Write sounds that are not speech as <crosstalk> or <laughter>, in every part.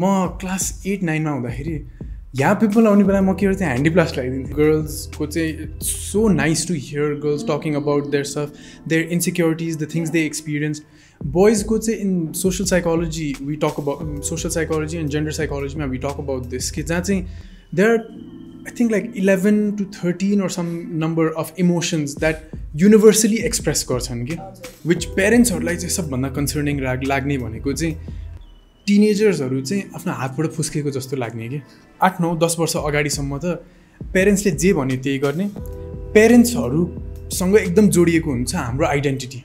म class eight नाइनमा हुँदाखेरि यहाँ पिपल आउने बेला म के गर्थेँ ह्यान्डी प्लास्ट लगाइदिन्थेँ। गर्ल्सको चाहिँ so nice to hear girls talking about their stuff their insecurities the things they experience बोइजको चाहिँ in social psychology we talk about social psychology and gender साइकोलोजीमा we talk about this कि जहाँ चाहिँ there I think like eleven to thirteen or some number of emotions that universally express गर्छन् कि। Which पेरेन्ट्सहरूलाई चाहिँ सबभन्दा concerning लाग लाग्ने भनेको चाहिँ टिनेजर्सहरू चाहिँ आफ्नो हातबाट फुस्केको जस्तो लाग्ने कि? आठ नौ दस वर्ष अगाडिसम्म त पेरेन्ट्सले जे भन्यो त्यही गर्ने। पेरेन्ट्सहरूसँग एकदम जोडिएको हुन्छ हाम्रो आइडेन्टिटी।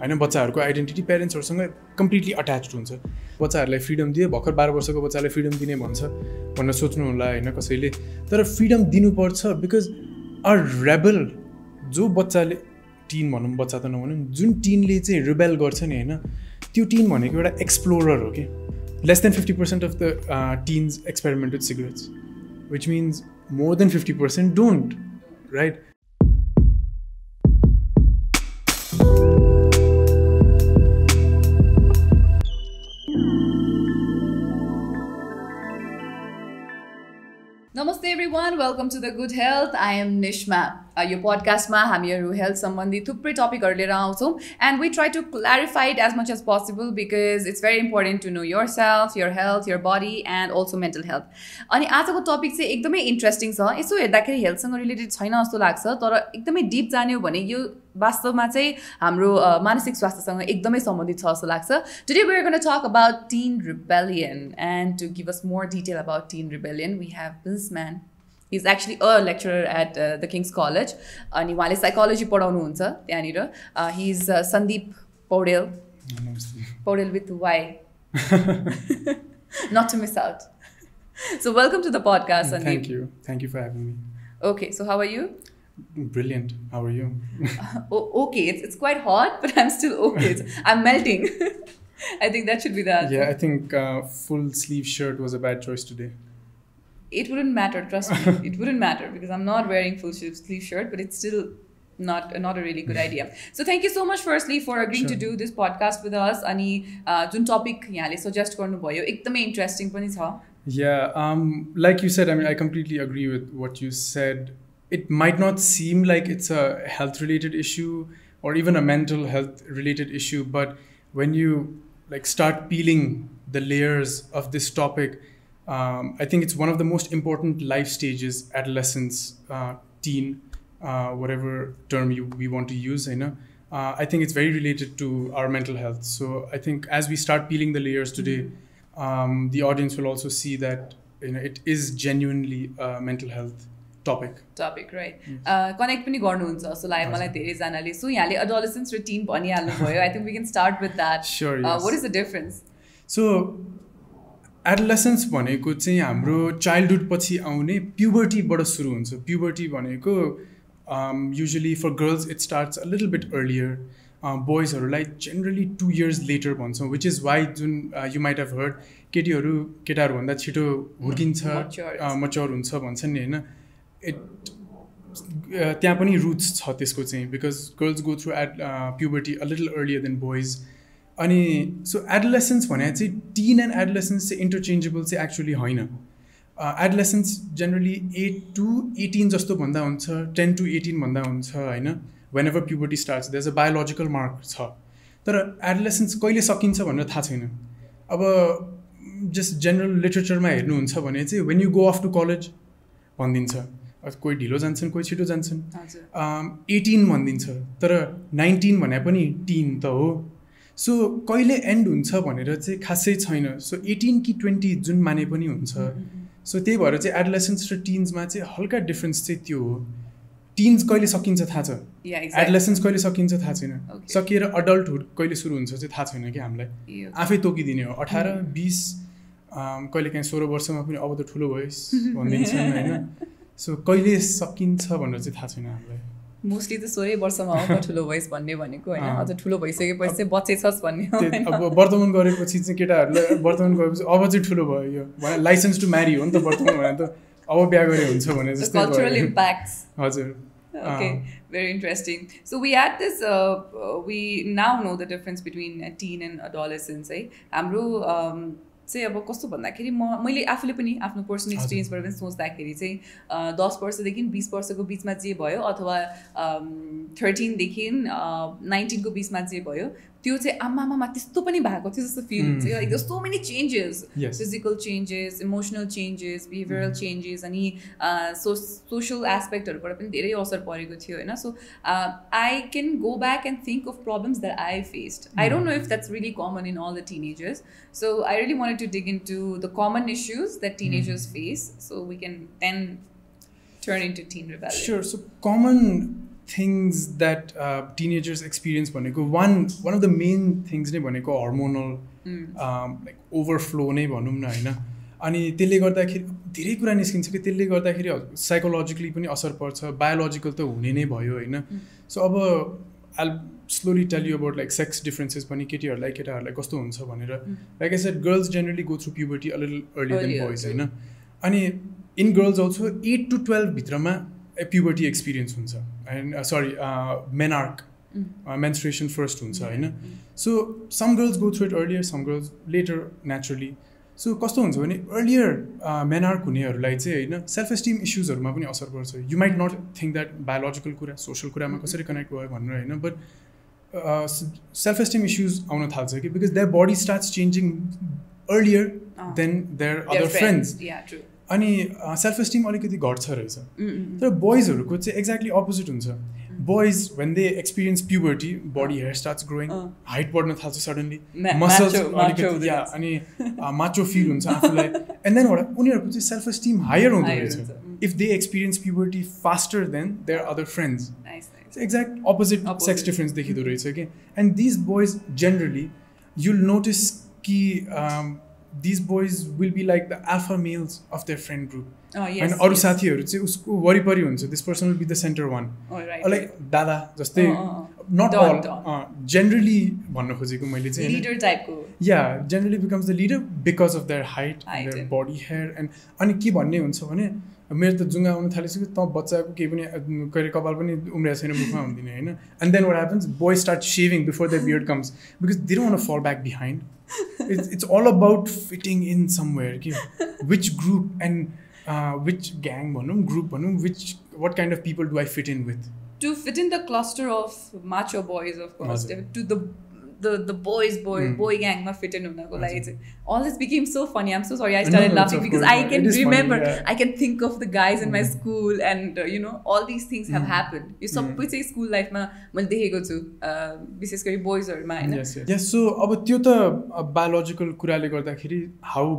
होइन बच्चाहरूको आइडेन्टिटी पेरेन्ट्सहरूसँग कम्प्लिटली अट्याच हुन्छ। बच्चाहरूलाई फ्रिडम दियो भर्खर बाह्र वर्षको बच्चालाई फ्रिडम दिने भन्छ भनेर सोच्नु होला होइन कसैले। तर फ्रिडम दिनुपर्छ बिकज अ रेबल जो बच्चाले टिन भनौँ बच्चा त नभनौँ जुन टिनले चाहिँ रिबेल गर्छ नि होइन त्यो टिन भनेको एउटा एक्सप्लोरर हो कि less than fifty percent of the teens experiment with cigarettes which means more than fifty percent don't right नमस्ते everyone welcome to the good health I am Nisma यो पोडकास्टमा हामीहरू हेल्थ सम्बन्धी थुप्रै टपिकहरू लिएर आउँछौँ and we try to clarified as much as possible because it's very important to know yourself your health your body and also mental health अनि आजको टपिक चाहिँ एकदमै इन्ट्रेस्टिङ छ यसो हेर्दाखेरि हेल्थसँग रिलेटेड छैन जस्तो लाग्छ तर एकदमै डिप जाने हो भने यो वास्तवमा चाहिँ हाम्रो मानसिक स्वास्थ्यसँग एकदमै सम्बन्धित छ जस्तो लाग्छ today we're gonna talk about teen rebellion and to give us more detail about teen rebellion we have this man Is actually a lecturer at the King's College अनि उहाँले साइकोलोजी पढाउनुहुन्छ त्यहाँनिर he is Sandeep Paudel Paudel with why <laughs> not to miss out So welcome to the podcast, Sandeep. Thank you. Thank you for having me. Okay, so how are you? Brilliant. How are you? <laughs> oh, okay, it's, it's quite hot, but I'm still okay. It's, I'm melting. <laughs> I think that should be the answer. Yeah, I think uh, full sleeve shirt was a bad choice today. It wouldn't matter, trust me. <laughs> it wouldn't matter because I'm not wearing full sleeve shirt, but it's still not not a really good idea. So thank you so much firstly for agreeing Sure. to do this podcast with us. अनि uh, जुन topic यहाँले suggest गर्नुभयो एकदमै interesting पनि छ Yeah, um, like you said, I mean, I completely agree with what you said. It might not seem like it's a health related issue or even a mental health related issue, but when you like start peeling the layers of this topic, um, I think it's one of the most important life stages, adolescence, uh, teen, uh, whatever term you, we want to use, you know. Uh, I think it's very related to our mental health. So I think as we start peeling the layers today, um, the audience will also see that you know it is genuinely a mental health topic. Topic right connect पनि गर्नुहुन्छ जस्तो लाग्यो मलाई धेरैजनाले so यहाँले अडोलेसेन्स र teen भनिहाल्नुभयो I think we can start with that Sure, yes. What is the difference so adolescence भनेको चाहिँ हाम्रो चाइल्डहुड पछि आउने प्युबर्टीबाट सुरु हुन्छ। प्युबर्टी भनेको usually for girls it starts a little bit earlier बोइजहरूलाई generally two years later भन्छौँ which is why जुन यु माइट हेभ हर्ड केटीहरू केटाहरूभन्दा छिटो हुर्किन्छ. मच्योर हुन्छ। भन्छन् नि होइन। इट त्यहाँ पनि रुट्स छ त्यसको चाहिँ because girls go through add puberty a little earlier than boys अनि सो एडलेसेन्स भने चाहिँ टिन एन्ड एडलेसेन्स चाहिँ इन्टरचेन्जेबल चाहिँ एक्चुली होइन। Adolescence generally eight to eighteen जस्तो भन्दा हुन्छ टेन टु एटिन भन्दा हुन्छ होइन? Whenever puberty starts there's a biological mark छ। तर एडलेसेन्स कहिले सकिन्छ भनेर थाहा छैन। अब जस्ट जेनरल लिटरेचरमा हेर्नुहुन्छ भने चाहिँ when you go off to college भनिदिन्छ। कोही ढिलो जान्छन् कोही छिटो जान्छन्। एटिन भनिदिन्छ। तर नाइन्टिन भने पनि टिन त हो। सो कहिले एन्ड हुन्छ भनेर चाहिँ खासै छैन। सो एटिन कि ट्वेन्टी जुन माने पनि हुन्छ। सो त्यही भएर चाहिँ एडलेसेन्स र टिन्समा चाहिँ हल्का डिफ्रेन्स चाहिँ त्यो हो। टिन्स कहिले सकिन्छ थाहा छ? एडलेसेन्स कहिले सकिन्छ थाहा छैन. सकिएर अडल्टहुड कहिले सुरु हुन्छ चाहिँ थाहा छैन कि हामीलाई। आफै तोकिदिने हो। अठार बिस कहिले काहीँ सोह्र वर्षमा पनि अब त ठुलो भइस् <laughs> भनिदिन्छन् होइन। सो कहिले सकिन्छ भनेर चाहिँ थाहा छैन हामीलाई। मोस्टली त सोह्रै वर्षमा हो ठुलो भइस भन्ने भनेको होइन। अझ ठुलो भइसकेपछि चाहिँ बच्चे छस् भन्ने? अब वर्तमान गरेपछि चाहिँ केटाहरूलाई वर्तमान गएपछि अब चाहिँ ठुलो भयो यो। लाइसेन्स टु म्यारी हो नि त वर्तमान भने त अब बिहा गरे हुन्छ भने जस्तै हजुर। Okay very interesting. So we had this uh, we now know the difference between teen and adolescence है हाम्रो um, चाहिँ अब कस्तो भन्दाखेरि म मैले आफूले पनि आफ्नो पर्सनल एक्सपिरियन्सबाट पनि सोच्दाखेरि चाहिँ दस वर्षदेखि बिस वर्षको बिचमा जे भयो अथवा थर्टिनदेखि नाइन्टिनको बिचमा जे भयो त्यो चाहिँ आमामामा त्यस्तो पनि भएको थियो जस्तो फिल हुन्छ क्या like so many changes Yes. Physical changes emotional changes behavioural changes अनि सो सोसियल एस्पेक्टहरूबाट पनि धेरै असर परेको थियो होइन? So I can go back and think of problems that I faced I don't know if that's really common in all the teenagers so I really wanted to dig in to the common issues that teenagers face so we can then turn into teen rebellion. Sure. So common things that uh, teenagers experience भनेको one one of the main things नै भनेको um, like overflow नै भनौँ न होइन? अनि त्यसले गर्दाखेरि धेरै कुरा निस्किन्छ कि त्यसले गर्दाखेरि साइकोलोजिकली पनि असर पर्छ बायोलोजिकल त हुने नै भयो होइन? सो अब I slowly tell you about like sex differences पनि केटीहरूलाई केटाहरूलाई कस्तो हुन्छ भनेर। Like I said girls generally go through puberty अलिल early than boys होइन? अनि in girls also at to टुवेल्भभित्रमा puberty experience हुन्छ and sorry menarche menstruation first हुन्छ होइन? So some girls go through it earlier some girls later naturally so कस्तो हुन्छ भने earlier menarche हुनेहरूलाई चाहिँ होइन सेल्फ एस्टिम इस्युजहरूमा पनि असर पर्छ। You might not think that biological कुरा सोसियल कुरामा कसरी कनेक्ट भयो भनेर होइन? बट सेल्फ एस्टिम इस्युज आउन थाल्छ कि because their body starts changing earlier. Than their other friends. अनि सेल्फ एस्टिम अलिकति घट्छ रहेछ. तर बोइजहरूको चाहिँ एक्ज्याक्टली अपोजिट हुन्छ boys when they experience puberty body hair starts growing. Height बढ्न थाल्छ सडनली मसल्स अलिकति। अनि माचो फिल हुन्छ आफूलाई एन्ड देन उनीहरूको चाहिँ सेल्फ एस्टिम हायर हुँदो रहेछ. If they experience puberty faster than their other friends. Exact opposite. Sex difference देखिँदो रहेछ कि and these boys generally you'll notice कि these boys will be like the alpha males of their friend group. होइन अरू. साथीहरू चाहिँ उसको वरिपरि हुन्छ this person will be the centre one right, like. दादा जस्तै. Not all. जेनरली भन्न खोजेको मैले चाहिँ को. Yeah generally becomes the leader because of their height their body hair and अनि के भन्ने हुन्छ भने मेरो त जुङ्गा आउनु थालिसक्यो त बच्चाको केही पनि अ, कहिले कपाल पनि उम्रिएको छैन मुखमा हुँदैन होइन and then what happens boy start shaving before the beard comes because they don't fall back behind it's, it's all about fitting in somewhere okay? which group and uh, which gang banum, group banum, which what kind of people do i fit in with to fit in the cluster of macho boys of course to the the the boys boy Mm. boy gang मा fit in हुनको लागि हजुर। चाहिँ all this became so funny. I'm so sorry I No, started no, it's laughing of because course, I yeah, can it is funny, remember yeah. I can think of the guys in my Mm. school and uh, you know all these things have Mm. happened. यो सबै चाहिँ school लाइफमा मैले देखेको छु uh, विशेष गरी बोइजहरूमा होइन यस सो अब त्यो त बायोलोजिकल कुराले गर्दाखेरि how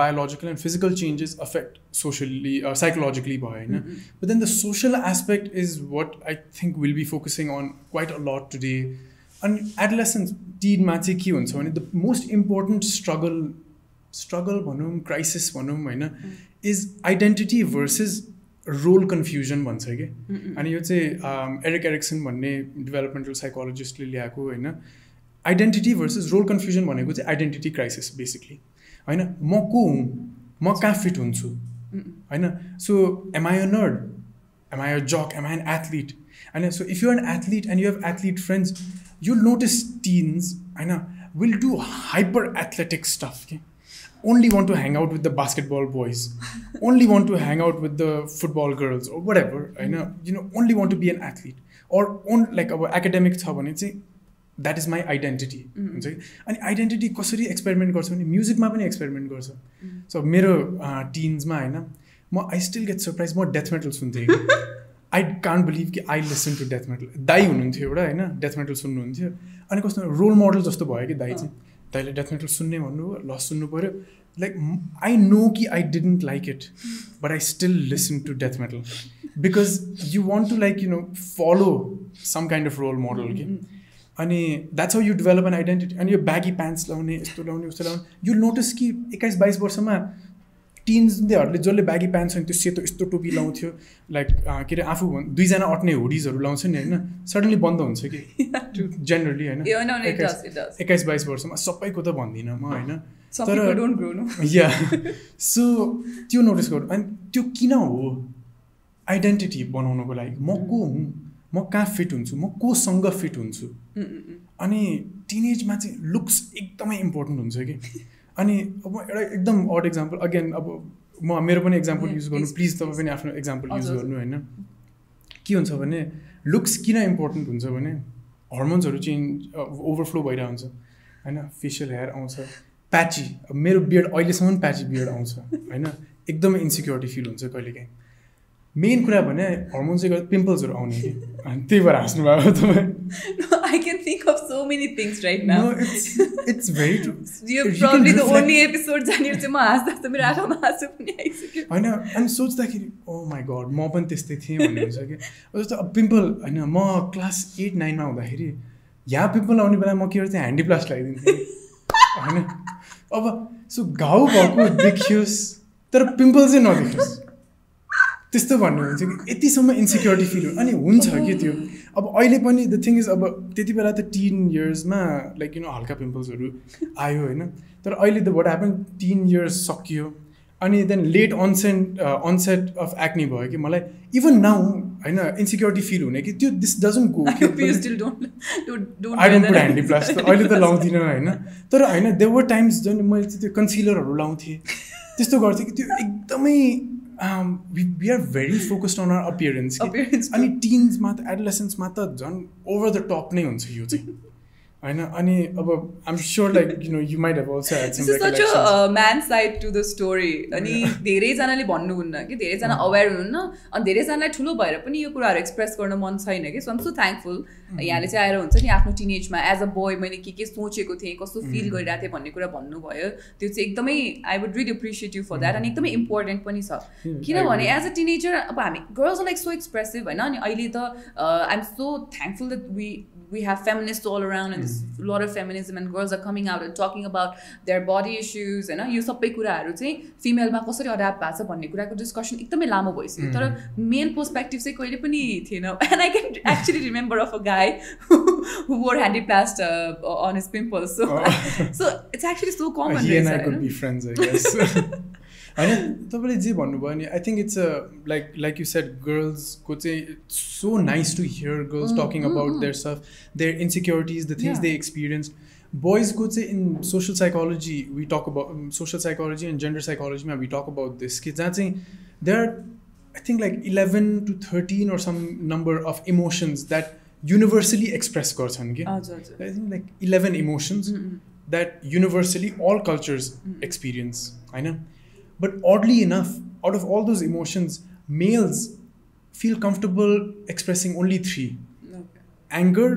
biological and physical changes affect socially psychologically भयो होइन but then the social aspect is what I think will be focusing on quite a lot today अनि एडलेसेन्स टिनमा चाहिँ के हुन्छ भने the most important struggle struggle भनौँ crisis भनौँ होइन is identity versus role confusion भन्छ कि? अनि यो चाहिँ एरिक एरिक्सन भन्ने डेभलपमेन्टल साइकोलोजिस्टले ल्याएको होइन आइडेन्टिटी भर्सेस रोल कन्फ्युजन भनेको चाहिँ आइडेन्टिटी क्राइसिस बेसिकली होइन म को हुँ? म कहाँ फिट हुन्छु? होइन so am I a nerd am I a jock am I an athlete होइन so if you an athlete and you have athlete friends you notice teens होइन will do hyper athletic stuff के only want to hang out with the basketball boys, only want to hang out with the football girls or whatever. I know, you know, only want to be an athlete or on like अब academic छ भने चाहिँ that is my identity हुन्छ कि अनि identity कसरी experiment गर्छ भने म्युजिकमा पनि एक्सपेरिमेन्ट गर्छ सो मेरो टिन्समा होइन म आई स्टिल गेट सरप्राइज म डेथ मेटल सुन्थेँ आई कान्ट बिलिभ कि I listen to death metal दाई हुनुहुन्थ्यो एउटा होइन? डेथ मेटल सुन्नुहुन्थ्यो। अनि कस्तो रोल मोडल जस्तो भयो कि दाई चाहिँ? दाइले डेथ मेटल सुन्ने भन्नुभयो ल सुन्नु पऱ्यो। लाइक आई नो कि I didn't like it but I still listen to death metal because you want to like you know follow some kind of role model कि? अनि that's how you develop an identity अनि यो baggy pants लाउने यस्तो लाउने उस्तो लाउने। You notice कि एक्काइस बाइस वर्षमा टिन्सहरूले जसले ब्यागी प्यान्ट्स अनि त्यो सेतो यस्तो टोपी लाउँथ्यो लाइक के अरे आफू दुईजना अट्ने हुडिजहरू लाउँछ नि होइन सडनली बन्द हुन्छ कि? <laughs> जेनरली होइन। एक्काइस- बाइस वर्षमा सबैको त भन्दिनँ म होइन। तर-? या सो <laughs> त्यो नोटिस गर्नु अनि त्यो किन हो? आइडेन्टिटी बनाउनुको लागि। म को हुँ? म कहाँ फिट हुन्छु? म कोसँग फिट हुन्छु. अनि टिनेजमा चाहिँ लुक्स एकदमै इम्पोर्टेन्ट हुन्छ कि? <laughs> अनि अब एउटा एकदम अड इक्जाम्पल अगेन अब म मेरो पनि इक्जाम्पल युज गर्नु please, प्लिज तपाईँ. पनि आफ्नो इक्जाम्पल युज गर्नु होइन? के हुन्छ भने लुक्स किन इम्पोर्टेन्ट हुन्छ भने हर्मोन्सहरू चेन्ज ओभरफ्लो भइरहेको हुन्छ होइन? फेसियल हेयर आउँछ प्याची अब मेरो बियर्ड अहिलेसम्म प्याची बियर्ड आउँछ होइन? एकदमै इन्सिक्योरिटी फिल हुन्छ कहिलेकाहीँ। मेन कुरा भने हर्मोन्सले गर्दा पिम्पल्सहरू आउने कि अनि त्यही भएर हाँस्नु भएको तपाईँ <laughs> so many things right now. No, it's it's very true. <laughs> You're probably the reflect- only episode जहाँनिर चाहिँ म हाँस्दा हाँस्दा मेरो आँखामा आँसु पनि आइसक्यो होइन अनि सोच्दाखेरि ओ माई गड म पनि त्यस्तै थिएँ भन्ने हुन्छ कि जस्तो अब पिम्पल होइन म क्लास एट नाइनमा हुँदाखेरि यहाँ पिम्पल आउने बेला म के गर्थेँ ह्यान्डी प्लास्ट लगाइदिन्थेँ होइन अब सो घाउ भएको देखियोस् तर पिम्पल चाहिँ नदेखियोस् त्यस्तो भन्नुहुन्छ कि यतिसम्म इन्सिक्योरिटी फिल हुन्छ अनि हुन्छ कि त्यो? अब अहिले पनि द थिङ इज अब त्यति बेला त टिन इयर्समा लाइक यु नो हल्का पिम्पल्सहरू आयो होइन। तर अहिले त वाट ह्यापन टिन इयर्स सकियो। अनि then late onset onset of acne भयो कि मलाई। इभन नाउ होइन इन्सिक्योरिटी फिल हुने कि त्यो this doesn't go I don't put handyplast अहिले त <laughs> लाउँदिनँ होइन। तर होइन देवर टाइम्स झन् मैले त्यो कन्सिलरहरू लाउँथेँ। त्यस्तो गर्थेँ कि त्यो एकदमै we are very focused on our appearance Appearance. अनि टिन्समा त एडलेसेन्समा त झन् ओभर द टप नै हुन्छ यो चाहिँ होइन अनि अब I'm sure like you know you might have also had some man side to the story अनि धेरैजनाले भन्नुहुन्न कि धेरैजना अवेर हुनुहुन्न अनि धेरैजनालाई ठुलो भएर पनि यो कुराहरू एक्सप्रेस गर्न मन छैन कि सो एम सो थ्याङ्कफुल यहाँले चाहिँ आएर हुन्छ नि आफ्नो टिनेजमा एज अ बोय मैले के के सोचेको थिएँ कस्तो फिल गरिरहेको थिएँ भन्ने कुरा भन्नुभयो। त्यो चाहिँ एकदमै I would really appreciate you for that अनि एकदमै इम्पोर्टेन्ट पनि छ। किनभने एज अ टिनेजर अब हामी गर्ल्स लाइक सो एक्सप्रेसिभ होइन? अनि अहिले त I am so thankful that we we have feminists all around and there's a lot of feminism and girls are coming out and talking about their body issues होइन यो सबै कुराहरू चाहिँ फिमेलमा कसरी अड्याप्ट भएको छ भन्ने कुराको डिस्कसन एकदमै लामो भइसक्यो। तर मेन पर्सपेक्टिभ चाहिँ कहिले पनि थिएन। And I can actually remember of a guy who wore handyplast on his pimples so so it's actually so common he and I could रहेछ <laughs> be friends, I guess. होइन तपाईँले जे भन्नुभयो नि I think it's a like like you said गर्ल्सको चाहिँ so nice to hear girls talking about their stuff their insecurities the things Yeah. They experience बोइजको चाहिँ in social psychology we talk about social psychology and gender साइकोलोजीमा we talk about this कि जहाँ चाहिँ there are I think like eleven to thirteen or some number of emotions that universally express गर्छन् कि हजुर हजुर I think like 11 emotions that universally all cultures experience. I know. But oddly enough, out of all those emotions, males feel comfortable expressing only three Okay. anger,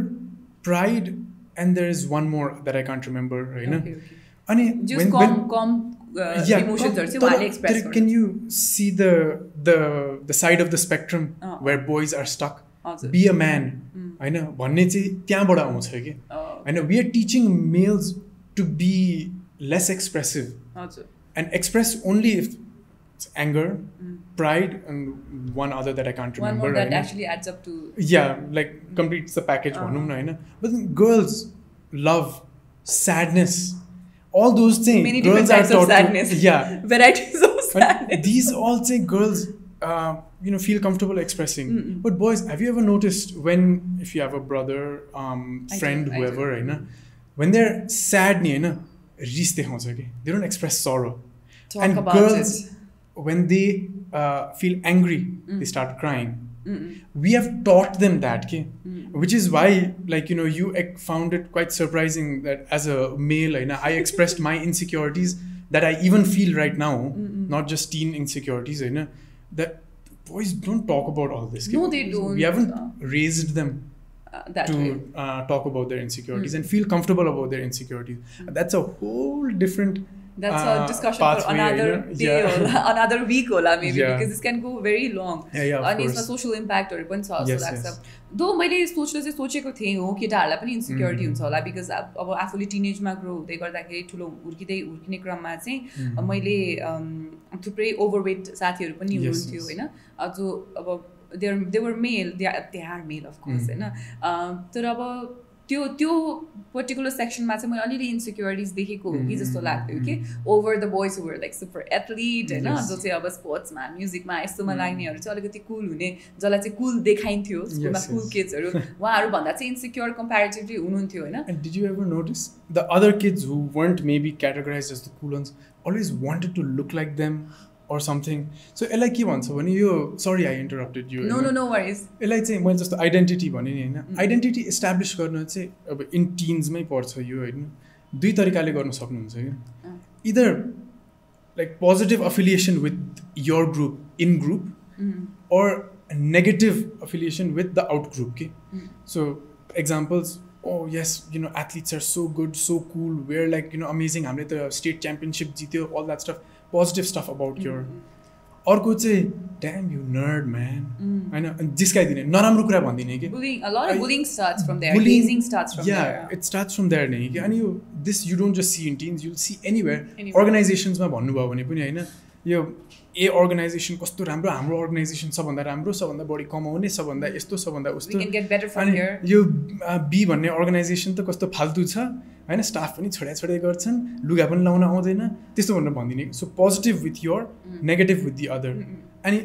pride, and there is one more that I can't remember right now. Okay, okay. अनि Just when- com when- com yeah, इमोसन्सहरू चाहिँ तर- उहाँले express तर can you see the the the side of the spectrum अँ, where boys are stuck? हजुर Be a man, होइन भन्ने चाहिँ त्यहाँबाट आउँछ कि अँ, होइन we are teaching males to be less expressive and express only if it's anger, mm. pride, and one other that I can't remember. One that right actually adds up to. Yeah, like completes the package. Uh-huh. Right? But then girls love sadness. All those things. Many girls different types of sadness. To, yeah. <laughs> Varieties of sadness. These all say girls, uh, you know, feel comfortable expressing. Mm-mm. But boys, have you ever noticed when, if you have a brother, um, friend, do, whoever, right? When they're sad, you know, रिस देखाउँछ कि they don't express sorrow Talk and about girls it. when they uh, feel angry they start crying we have taught them that ki, which is why like you know you ec- found it quite surprising that as a male you know, i expressed my insecurities that i even feel right now not just teen insecurities you know that boys don't talk about all this ki. No, they don't. we haven't raised them Uh, that to way. uh, talk about their insecurities and feel comfortable about their insecurities that's a whole different That's uh, a discussion for pathway, another you know? day Yeah. होला <laughs> <laughs> another week होला maybe Yeah. because this can go very long. Yeah, yeah, of अनि यसमा course. Social इम्प्याक्टहरू पनि छ Yes, जस्तो yes. लाग्छ दो मैले सोच्नु चाहिँ सोचेको थिएँ हो केटाहरूलाई पनि इन्सिक्योरिटी हुन्छ होला बिकज अब आफूले टिनेजमा ग्रो हुँदै गर्दाखेरि ठुलो हुर्किँदै हुर्किने क्रममा चाहिँ मैले अम, थुप्रै ओभरवेट साथीहरू पनि Yes, हुनुहुन्थ्यो yes. होइन अ, जो अब there they were male they they are male of course होइन। अ, तर अब त्यो त्यो पर्टिकुलर सेक्सनमा चाहिँ मैले अलिअलि इन्सिक्योरिटिज देखेको हो कि जस्तो लाग्थ्यो कि over the boys were like super athlete होइन. जो चाहिँ अब स्पोर्ट्समा म्युजिकमा यस्तोमा लाग्नेहरू चाहिँ अलिकति कुल हुने जसलाई चाहिँ कुल देखाइन्थ्यो स्कुलमा कुल. किड्सहरू उहाँहरूभन्दा चाहिँ इन्सिक्योर कम्पेरिटिभली हुनुहुन्थ्यो होइन। And did you ever notice the other kids who weren't maybe categorized as the cool ones always wanted to or something? So यसलाई के भन्छ भने यो sorry I interrupted you no no no worries यसलाई चाहिँ मैले जस्तो आइडेन्टिटी भने नि होइन आइडेन्टिटी इस्टाब्लिस गर्न चाहिँ अब इन टिन्समै पर्छ यो होइन दुई तरिकाले गर्न सक्नुहुन्छ। कि either like positive affiliation with your group in group or a negative affiliation with the out group okay? so examples oh yes you know athletes are so good so cool we're like you know amazing हामीले त state championship जित्यो all that stuff positive stuff about your अर्को चाहिँ damn you nerd man होइन जिस्काइदिने नराम्रो कुरा भनिदिने कि। स्टार्ट फ्रम द्याट नै कि। अनि यो this you don't just see in in teens you see anywhere अर्गनाइजेसन्समा भन्नुभयो भने पनि होइन यो ए अर्गनाइजेसन कस्तो राम्रो हाम्रो अर्गनाइजेसन सबभन्दा राम्रो सबभन्दा बढी कमाउने सबभन्दा यस्तो सबभन्दा उस्तो। अनि यो बी भन्ने अर्गनाइजेसन त कस्तो फाल्तु छ होइन? स्टाफ पनि छोडा छोडा गर्छन् लुगा पनि लाउन आउँदैन त्यस्तो भनेर भनिदिने। So positive with your negative with the other अनि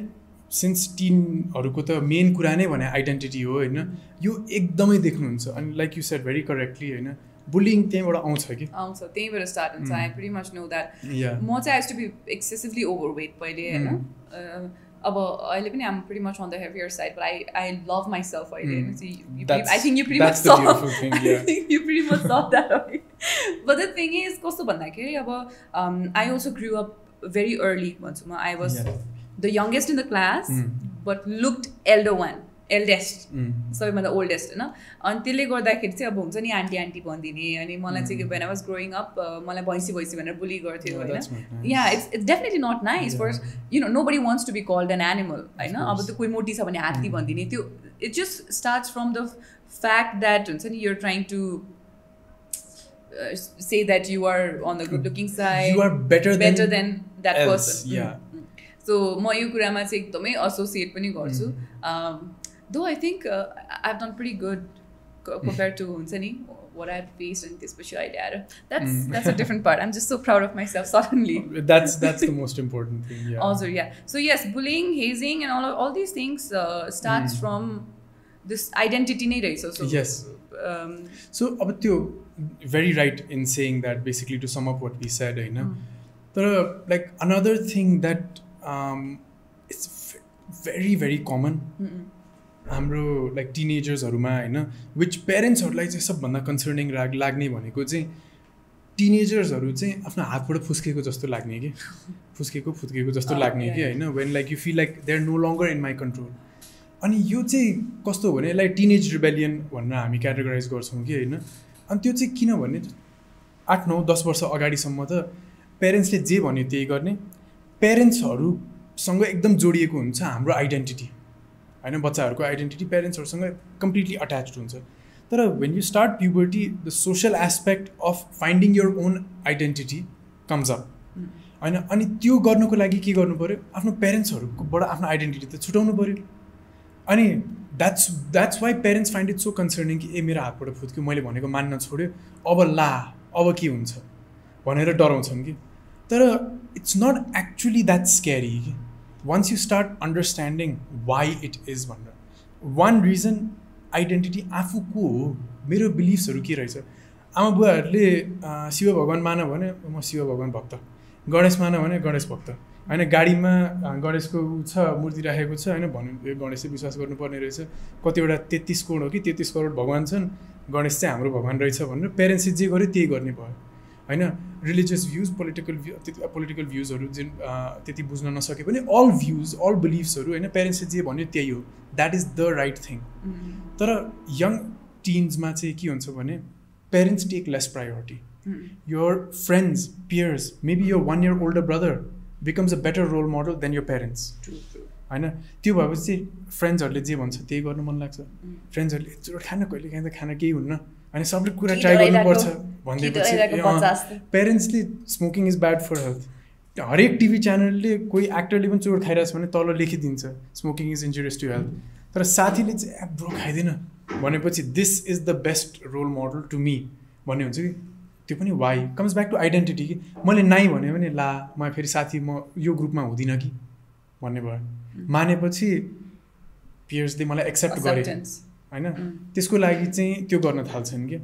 सिन्स टिनहरूको त मेन कुरा नै भने आइडेन्टिटी हो होइन? यो एकदमै देख्नुहुन्छ। अनि like you said very correctly होइन? बुलिङ त्यहीँबाट आउँछ कि? आउँछ त्यहीँबाट स्टार्ट हुन्छ। I pretty much know that yeah म चाहिँ has to be excessively overweight पहिले होइन? अ, अब अहिले पनि I'm pretty much on the heavier side but I I love my self अहिले Mm. होइन I think you pretty That's much the beautiful thing, <laughs> yeah. You pretty much solve that but the thing is कस्तो भन्दाखेरि अब I also grew up very early भन्छु म। I was Yeah. The youngest in the class Mm. But looked elder one eldest Mm. सबैभन्दा oldest होइन अनि त्यसले गर्दाखेरि चाहिँ अब हुन्छ नि आन्टी आन्टी भनिदिने अनि मलाई चाहिँ. When I was growing up मलाई भैँसी भैँसी भनेर बुली गर्थ्यो होइन. Yeah it's it's definitely not nice. For you know nobody wants to be called an animal होइन अब. त्यो कोही मोटी छ भने हात्ती Mm. भनिदिने त्यो it just starts from the fact that हुन्छ नि you're trying to say that you are on the good looking side than better than that person. So म यो कुरामा चाहिँ एकदमै एसोसिएट पनि गर्छु though I think uh, I've done pretty good <laughs> compared to Hunsani, what I've faced and this special idea. That's mm. that's a different part. I'm just so proud of myself <laughs> suddenly. <laughs> That's that's the most important thing. Yeah. Also, yeah. So yes, bullying, hazing, and all of, all these things uh, starts mm. from this identity need. So, yes. Um, so Abhatyo, very right in saying that. Basically, to sum up what we said, eh, you know, mm. like another thing that um, it's very very common. Mm हाम्रो like टिनेजर्सहरूमा होइन which पेरेन्ट्सहरूलाई चाहिँ सबभन्दा concerning लाग लाग्ने भनेको चाहिँ टिनेजर्सहरू चाहिँ आफ्नो हातबाट फुस्केको जस्तो लाग्ने कि? फुस्केको फुत्केको जस्तो Oh, लाग्ने कि. होइन? When like you feel like they are no longer in my control अनि यो चाहिँ कस्तो भने लाइक टिनेज रिबेलियन भनेर हामी क्याटेगराइज गर्छौँ कि होइन? अनि त्यो चाहिँ किन भने आठ नौ दस वर्ष अगाडिसम्म त पेरेन्ट्सले जे भन्यो त्यही गर्ने। पेरेन्ट्सहरूसँग एकदम जोडिएको हुन्छ हाम्रो आइडेन्टिटी होइन बच्चाहरूको आइडेन्टिटी पेरेन्ट्सहरूसँग कम्प्लिटली अट्याच हुन्छ। तर when you start puberty the social aspect of finding your own identity comes up होइन अनि त्यो गर्नुको लागि के गर्नु पऱ्यो आफ्नो पेरेन्ट्सहरूकोबाट आफ्नो आइडेन्टिटी त छुटाउनु पऱ्यो अनि that's that's why parents find it so concerning कि ए मेरो हातबाट फुत्क्यो मैले भनेको मान्न छोड्यो। अब ला अब के हुन्छ? भनेर डराउँछन् कि। तर it's not actually that scary कि। Once you start understanding why it is भनेर वान रिजन आइडेन्टिटी आफू को हो मेरो बिलिफ्सहरू के रहेछ? आमा बुवाहरूले शिव भगवान् मान भने म शिव भगवान् भक्त। गणेश मान भने गणेश भक्त। होइन गाडीमा गणेशको छ मूर्ति राखेको छ होइन भन्नु ए गणेश चाहिँ विश्वास गर्नुपर्ने रहेछ। कतिवटा तेत्तिस करोड हो कि तेत्तिस करोड भगवान् छन् गणेश चाहिँ हाम्रो भगवान् रहेछ भनेर पेरेन्ट्सले जे गर्यो त्यही गर्ने भयो। होइन रिलिजियस भ्युज पोलिटिकल भ्यू त्यति पोलिटिकल भ्युजहरू जुन अँ, त्यति बुझ्न नसके पनि अल भ्युज अल बिलिफ्सहरू होइन पेरेन्ट्सले जे भन्यो त्यही हो। That is the right thing तर यङ टिन्समा चाहिँ के हुन्छ भने parents take less priority your friends, peers, maybe your one year older brother becomes a better role model than your parents. होइन त्यो भएपछि फ्रेन्ड्सहरूले जे भन्छ त्यही गर्नु मन लाग्छ। फ्रेन्ड्सहरूले एकचोटि खान कहिले काहीँ त खाना केही हुन्न। होइन सबै कुरा ट्राई गर्नुपर्छ। भनिदिएपछि पेरेन्ट्सले smoking is bad for health हरेक टिभी च्यानलले कोही एक्टरले पनि चोर खाइरहेछ भने तल लेखिदिन्छ। Smoking is injurious to health तर साथीले चाहिँ ए ब्रो खाइदिन। भनेपछि this is the best role model to me भन्ने हुन्छ कि? त्यो पनि why comes back to identity कि? मैले नाइ भने पनि ला म फेरि साथी म यो ग्रुपमा हुँदिनँ कि? भन्ने भयो। मानेपछि पियर्सले मलाई एक्सेप्ट गरे. होइन? त्यसको लागि चाहिँ त्यो गर्न थाल्छन् कि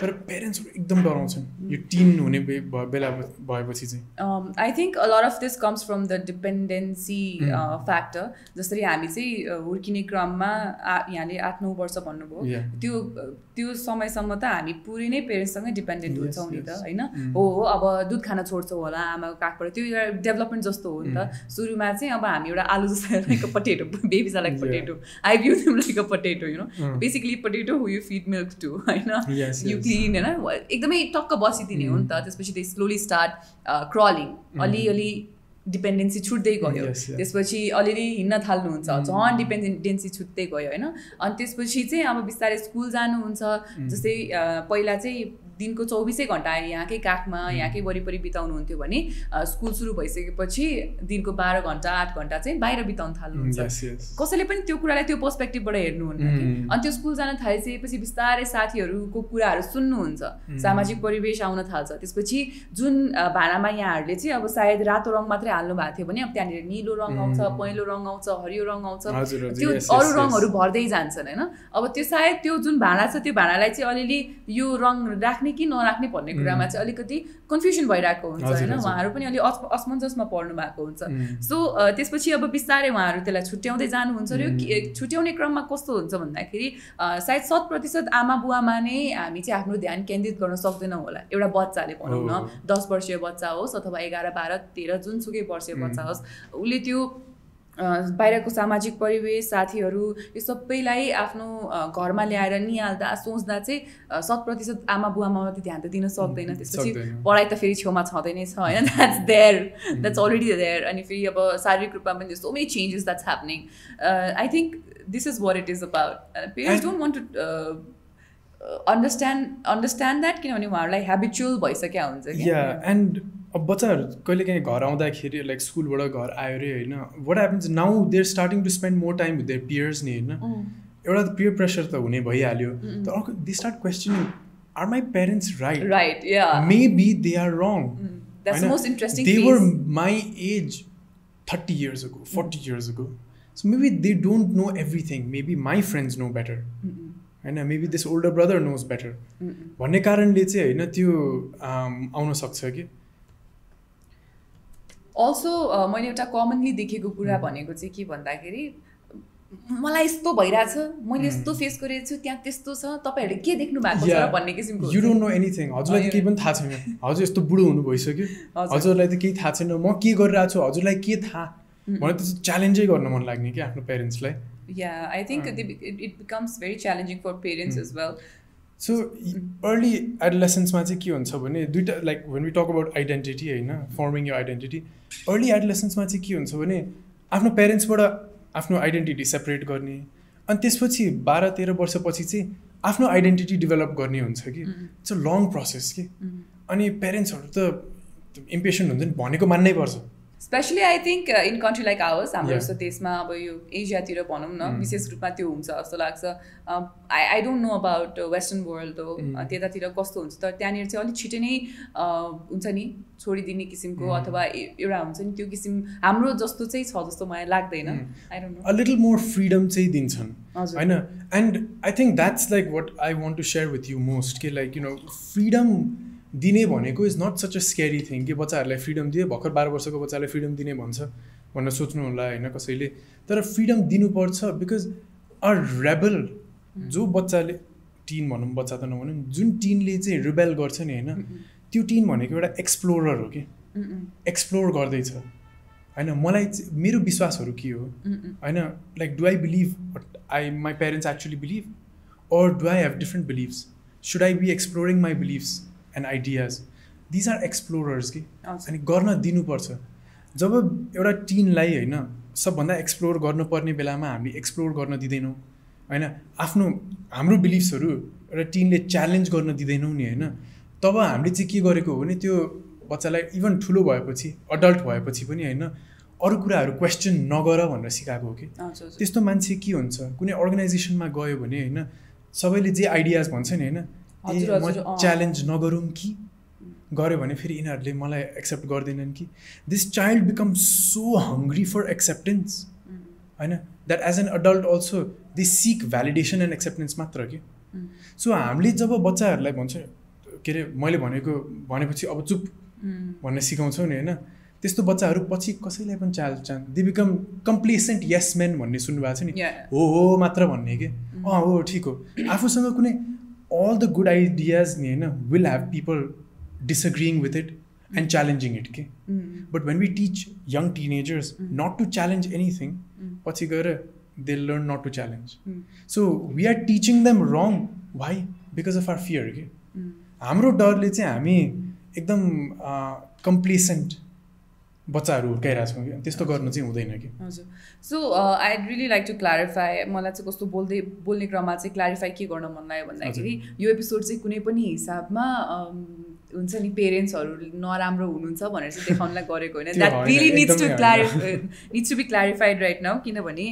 तर पेरेन्ट्सहरू एकदम डराउँछन् यो टिन हुने बेला भएपछि चाहिँ lot of this comes from the dependency Mm. uh, factor. जसरी हामी चाहिँ हुर्किने क्रममा आ- यहाँले आठ नौ वर्ष भन्नुभयो. त्यो त्यो समयसम्म त हामी पुरै नै पेरेन्ट्ससँगै डिपेन्डेन्ट हुन्छौँ नि त. होइन Mm. हो हो अब दुध खान छोड्छौँ होला आमाको काखबाट त्यो एउटा डेभलपमेन्ट जस्तो हो नि Mm. त सुरुमा चाहिँ अब हामी एउटा आलु जस्तो like potato baby like. Potato I view like a potato you know Mm. Basically potato who you feed milk to होइन. क्लिन होइन एकदमै टक्क बसिदिने हो नि त। त्यसपछि दे स्लोली स्टार्ट क्रलिङ अलिअलि डिपेन्डेन्सी छुट्दै गयो. त्यसपछि अलिअलि हिँड्न थाल्नुहुन्छ। झन् डिपेन्डेन्सी छुट्दै गयो होइन? अनि त्यसपछि चाहिँ अब बिस्तारै स्कुल जानुहुन्छ। जस्तै अ, पहिला चाहिँ दिनको चौबिसै घन्टा यहाँकै काखमा यहाँकै वरिपरि बिताउनुहुन्थ्यो भने स्कुल सुरु भइसकेपछि दिनको बाह्र घन्टा आठ घन्टा चाहिँ बाहिर बिताउन थाल्नुहुन्छ। कसैले पनि त्यो कुरालाई त्यो पर्सपेक्टिभबाट हेर्नुहुन्न कि. अनि त्यो स्कुल जान थालिसकेपछि बिस्तारै साथीहरूको कुराहरू सुन्नुहुन्छ। सामाजिक परिवेश आउन थाल्छ। त्यसपछि जुन भाँडामा यहाँहरूले चाहिँ अब सायद रातो रङ मात्रै हाल्नु भएको थियो भने अब त्यहाँनिर निलो रङ आउँछ. पहेँलो रङ आउँछ हरियो रङ आउँछ। त्यो अरू रङहरू. भर्दै जान्छन् होइन? अब त्यो सायद त्यो जुन भाँडा छ त्यो भाँडालाई चाहिँ अलिअलि यो रङ राख्ने कि नराख्ने भन्ने कुरामा चाहिँ अलिकति कन्फ्युजन भइरहेको हुन्छ होइन। उहाँहरू पनि अलिक अस- असमञ्जसमा पर्नु भएको हुन्छ. सो त्यसपछि अब बिस्तारै उहाँहरू त्यसलाई छुट्याउँदै जानुहुन्छ र यो छुट्याउने क्रममा कस्तो हुन्छ भन्दाखेरि सायद शत प्रतिशत आमा बुवामा नै हामी चाहिँ आफ्नो ध्यान केन्द्रित गर्न सक्दैनौँ होला। एउटा बच्चाले भनौँ न। दस वर्षीय बच्चा होस् अथवा एघार बाह्र तेह्र जुनसुकै वर्षीय बच्चा होस् उसले त्यो बाहिरको सामाजिक परिवेश साथीहरू यो सबैलाई आफ्नो घरमा ल्याएर निहाल्दा सोच्दा चाहिँ शत प्रतिशत आमा बुवामा मात्रै ध्यान त दिन सक्दैन। त्यसपछि। पढाइ त फेरि छेउमा छँदै नै छ होइन? That's there that's already there अनि फेरि अब शारीरिक रूपमा पनि so many changes that's happening I think this is what it is about parents don't want to understand understand that किनभने उहाँहरूलाई हेबिचुअल भइसक्यो हुन्छ एन्ड अब बच्चाहरू कहिले काहीँ घर आउँदाखेरि लाइक स्कुलबाट घर आयो अरे होइन what happens now they're starting to spend more time with their peers नि होइन. एउटा त पियर प्रेसर त हुने भइहाल्यो। तर अर्को they start questioning are my parents right right yeah maybe they are wrong they were my age 30 years ago 40 years ago. So maybe they don't know everything. Maybe my friends know better होइन maybe this older brother knows better भन्ने कारणले चाहिँ होइन त्यो um, आउन सक्छ कि। Also मैले एउटा कमनली देखेको कुरा भनेको चाहिँ के भन्दाखेरि मलाई यस्तो भइरहेछ मैले यस्तो फेस गरेको छु त्यहाँ त्यस्तो छ तपाईँहरूले के देख्नु भएको छ भन्ने किसिमको यु डोन्ट नो एनिथिङ हजुरलाई त केही पनि थाहा छैन। हजुर यस्तो बुढो हुनु भइसक्यो। हजुर। हजुरलाई त केही थाहा छैन। म के गरिरहेको छु? हजुरलाई के थाहा? भनेर त्यस्तो च्यालेन्जै गर्न मन लाग्ने कि आफ्नो पेरेन्ट्सलाई या I think it becomes very challenging for parents as well so early एडलेसेन्समा चाहिँ के हुन्छ भने दुइटा like when we talk about identity होइन फर्मिङ यो आइडेन्टिटी अर्ली एडलेसेन्समा चाहिँ के हुन्छ भने आफ्नो पेरेन्ट्सबाट आफ्नो आइडेन्टिटी सेपरेट गर्ने अनि त्यसपछि बाह्र तेह्र वर्षपछि चाहिँ आफ्नो आइडेन्टिटी डेभलप गर्ने हुन्छ कि? इट्स अ लङ प्रोसेस कि? अनि पेरेन्ट्सहरू त इम्पेसन हुन्छ नि भनेको मान्नै पर्छ। Especially I think in country like ours हाम्रो. जस्तो देशमा अब यो एसियातिर भनौँ न Mm. विशेष रूपमा त्यो हुन्छ जस्तो लाग्छ I I don't know about western world हो त्यतातिर कस्तो हुन्छ तर त्यहाँनिर चाहिँ अलिक छिटै नै अ, हुन्छ नि छोडिदिने किसिमको Mm. अथवा एउटा हुन्छ नि त्यो किसिम हाम्रो जस्तो चाहिँ छ जस्तो मलाई लाग्दैन. I don't a little more freedom चाहिँ दिन्छन् होइन and I think that's like what I want to share with you most कि लाइक यु नो फ्रिडम दिने भनेको is not such a scary thing कि बच्चाहरूलाई फ्रिडम दिए भर्खर बाह्र वर्षको बच्चालाई फ्रिडम दिने भन्छ भनेर सोच्नु होला होइन कसैले। तर फ्रिडम दिनुपर्छ बिकज अ रेबल जो बच्चाले टिन भनौँ बच्चा त नभनौँ जुन टिनले चाहिँ रिबेल गर्छ नि होइन त्यो टिन भनेको एउटा एक्सप्लोरर हो कि। एक्सप्लोर गर्दैछ। होइन मलाई मेरो विश्वासहरू के हो? होइन like do I believe I my parents actually believe or do I have different beliefs? Should I be exploring my beliefs? And ideas? These are explorers कि। अनि गर्न दिनुपर्छ जब एउटा टिनलाई होइन सबभन्दा एक्सप्लोर गर्नुपर्ने बेलामा हामीले एक्सप्लोर गर्न दिँदैनौँ होइन आफ्नो हाम्रो बिलिफ्सहरू एउटा टिनले च्यालेन्ज गर्न दिँदैनौँ नि होइन तब हामीले चाहिँ के गरेको हो भने त्यो बच्चालाई इभन ठुलो भएपछि अडल्ट भएपछि पनि होइन अरू कुराहरू क्वेसन नगर भनेर सिकाएको हो कि। त्यस्तो मान्छे के हुन्छ कुनै अर्गनाइजेसनमा गयो भने होइन सबैले जे आइडियाज भन्छ नि होइन म। च्यालेन्ज नगरौँ कि? गऱ्यो भने फेरि यिनीहरूले मलाई एक्सेप्ट गर्दैनन् कि? This child become so hungry for acceptance होइन? That as an adult also they seek validation and acceptance मात्र कि? सो हामीले जब बच्चाहरूलाई भन्छ के अरे मैले भनेको भनेपछि अब चुप भन्ने सिकाउँछौँ नि होइन? त्यस्तो बच्चाहरू पछि कसैलाई पनि चाल चाहन्छ they become complacent yes man भन्ने सुन्नुभएको छ नि. हो हो मात्र भन्ने कि? अँ हो ठिक हो। आफूसँग कुनै अल द गुड आइडियाज नि होइन will have people disagreeing with it and challenging it के but when we teach young teenagers not to challenge anything पछि गएर they learn not to challenge so we are teaching them wrong why because of our fear के हाम्रो डरले चाहिँ हामी एकदम कम्प्लेसेन्ट बच्चाहरू हुर्काइरहेछौँ कि? त्यस्तो गर्नु चाहिँ हुँदैन कि। हजुर। So I really like to clarify मलाई चाहिँ कस्तो बोल्दै बोल्ने क्रममा चाहिँ क्ल्यारिफाई के गर्न मन लाग्यो भन्दाखेरि यो एपिसोड चाहिँ कुनै पनि हिसाबमा हुन्छ नि पेरेन्ट्सहरू नराम्रो हुनुहुन्छ भनेर चाहिँ देखाउनलाई गरेको होइन। That really needs to clari needs to be clarified right now किनभने